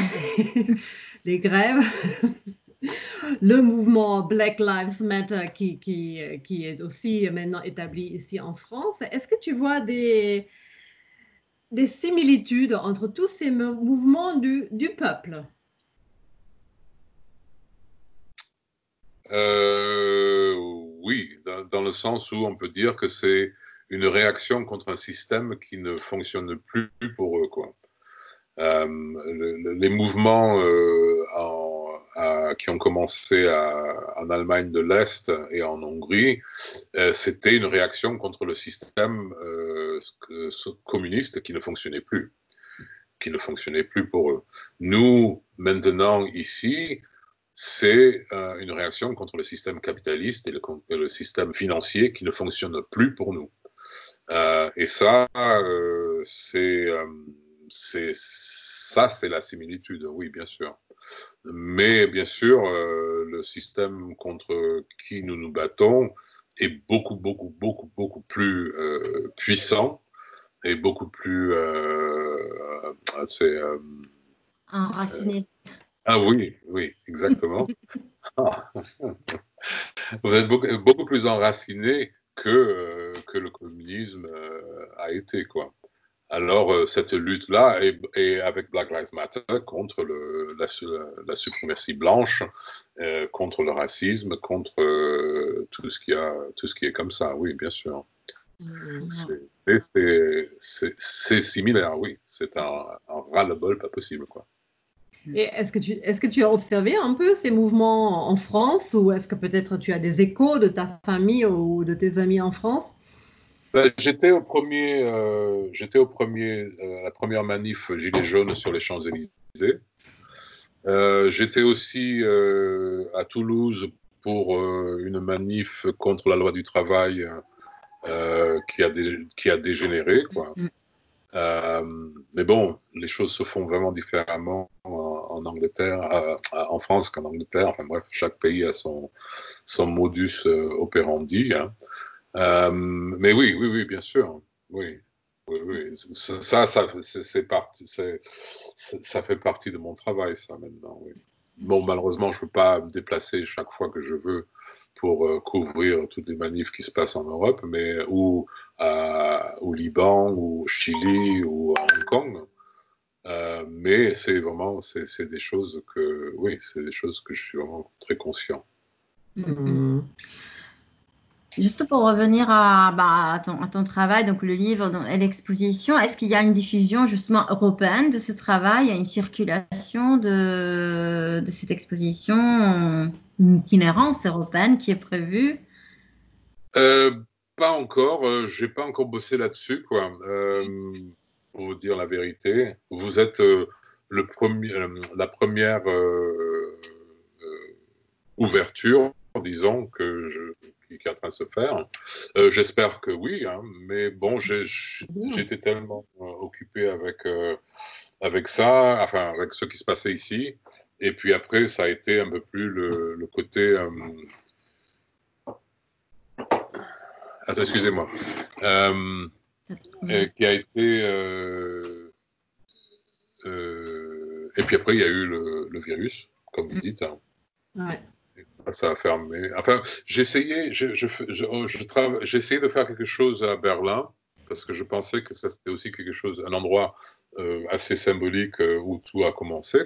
les grèves le mouvement Black Lives Matter qui, qui, est aussi maintenant établi ici en France. Est-ce que tu vois des, des similitudes entre tous ces mouvements du, peuple? Euh, Oui, dans, le sens où on peut dire que c'est une réaction contre un système qui ne fonctionne plus pour eux. Quoi. Euh, les mouvements euh, qui ont commencé en Allemagne de l'Est et en Hongrie, euh, c'était une réaction contre le système communiste qui ne fonctionnait plus, qui ne fonctionnait plus pour eux. Nous, maintenant, ici, c'est une réaction contre le système capitaliste et le, système financier qui ne fonctionne plus pour nous. et ça, c'est c'est ça, c'est la similitude, oui, bien sûr. Mais bien sûr, euh, le système contre qui nous nous battons est beaucoup, beaucoup, beaucoup, beaucoup plus euh, puissant et beaucoup plus. Euh, c'est, Enraciné. ah oui, oui, exactement. Vous êtes beaucoup, beaucoup plus enraciné que, que le communisme a été, quoi. Alors, euh, cette lutte-là est, avec Black Lives Matter contre le, la, suprématie blanche, euh, contre le racisme, contre euh, tout, ce qui a, tout ce qui est comme ça, oui, bien sûr. Mm-hmm. C'est similaire, oui. C'est un, un ras-le-bol pas possible, quoi. est-ce que, tu, est que tu as observé un peu ces mouvements en France ou est-ce que peut-être tu as des échos de ta famille ou de tes amis en France? J'étais au premier, euh, j'étais au premier, euh, la première manif Gilets jaunes sur les Champs-Élysées. Euh, j'étais aussi à Toulouse pour une manif contre la loi du travail qui, a qui a dégénéré. Quoi. Mm. mais bon, les choses se font vraiment différemment en, Angleterre, en France qu'en Angleterre. Enfin bref, chaque pays a son, son modus operandi. Hein. Euh, mais oui, oui, oui, bien sûr. Oui, oui. Ça, ça, c'est ça fait partie de mon travail, ça, maintenant. Bon, malheureusement, je ne peux pas me déplacer chaque fois que je veux pour euh, couvrir toutes les manifs qui se passent en Europe, mais ou au Liban, ou au Chili, ou à Hong Kong. Euh, mais c'est vraiment, c'est des choses que, oui, c'est des choses que je suis vraiment très conscient. Mm-hmm. Juste pour revenir à, bah, à, ton, travail, donc le livre et l'exposition, est-ce qu'il y a une diffusion justement européenne de ce travail? Il y a une circulation de, cette exposition, une itinérance européenne qui est prévue? Euh, Pas encore, euh, je n'ai pas encore bossé là-dessus, quoi. Euh, pour vous dire la vérité, vous êtes le premier, la première ouverture, disons, que je, qui est en train de se faire. Euh, j'espère que oui, hein, mais bon, j'étais tellement euh, occupé avec, euh, avec ça, enfin, avec ce qui se passait ici. Et puis après, ça a été un peu plus le, côté. Attends, excusez-moi. qui a été. et puis après, il y a eu le, virus, comme vous mm. dites. Hein. Ouais ça a fermé. Enfin, j'essayais, je, je, je, de faire quelque chose à Berlin parce que je pensais que c'était aussi quelque chose, un endroit euh, assez symbolique euh, où tout a commencé.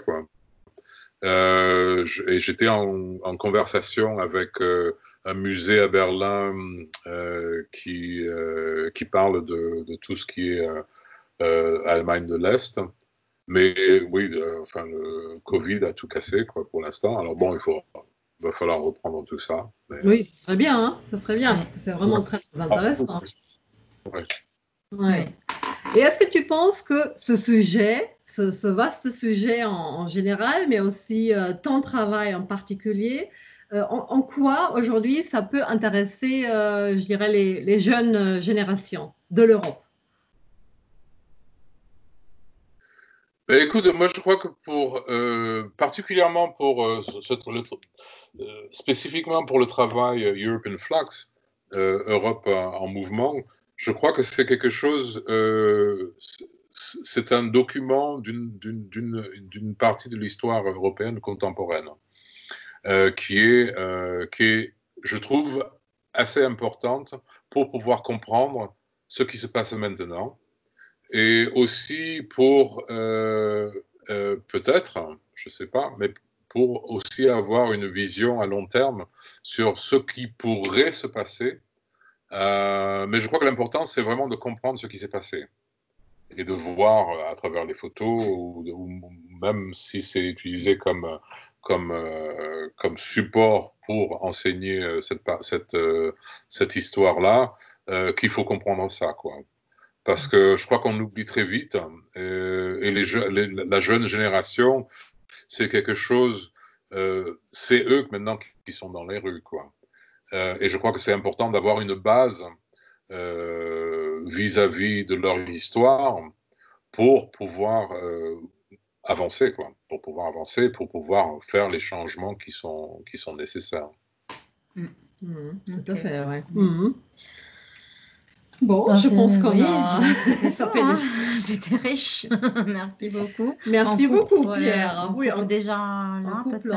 Euh, et j'étais en, conversation avec un musée à Berlin qui, qui parle de, de, tout ce qui est Allemagne de l'Est. Mais oui, enfin, le Covid a tout cassé quoi, pour l'instant. Alors bon, il faut va falloir reprendre tout ça. Oui, ce serait bien, hein ce serait bien, parce que c'est vraiment très, intéressant. Ouais. Et est-ce que tu penses que ce sujet, ce, vaste sujet en, général, mais aussi euh, ton travail en particulier, euh, en, quoi aujourd'hui ça peut intéresser, euh, je dirais, les, les jeunes générations de l'Europe? Ben, écoute, moi je crois que pour euh, particulièrement pour euh, euh, spécifiquement pour le travail Europe in Flux, Europe en, mouvement, je crois que c'est quelque chose, c'est un document d'une partie de l'histoire européenne contemporaine qui est qui est, je trouve, assez importante pour pouvoir comprendre ce qui se passe maintenant et aussi pour peut-être, je ne sais pas, mais pour aussi avoir une vision à long terme sur ce qui pourrait se passer. mais je crois que l'important, c'est vraiment de comprendre ce qui s'est passé et de voir à travers les photos, ou, même si c'est utilisé comme, comme, euh, comme support pour enseigner euh, cette, cette, euh, cette histoire-là, qu'il faut comprendre ça. Quoi. Parce que je crois qu'on oublie très vite, et les, la jeune génération, c'est quelque chose, c'est eux maintenant qui sont dans les rues. Quoi. et je crois que c'est important d'avoir une base vis-à-vis de leur histoire pour pouvoir euh, avancer, quoi, pour pouvoir avancer, pour pouvoir faire les changements qui sont, qui sont nécessaires. Mmh. Mmh. tout à fait, ouais. Mmh. Bon, je pense qu'on a. Ça fait hein. C'était riche. Merci beaucoup. Merci beaucoup, Pierre. oui, on... déjà là, peut-être.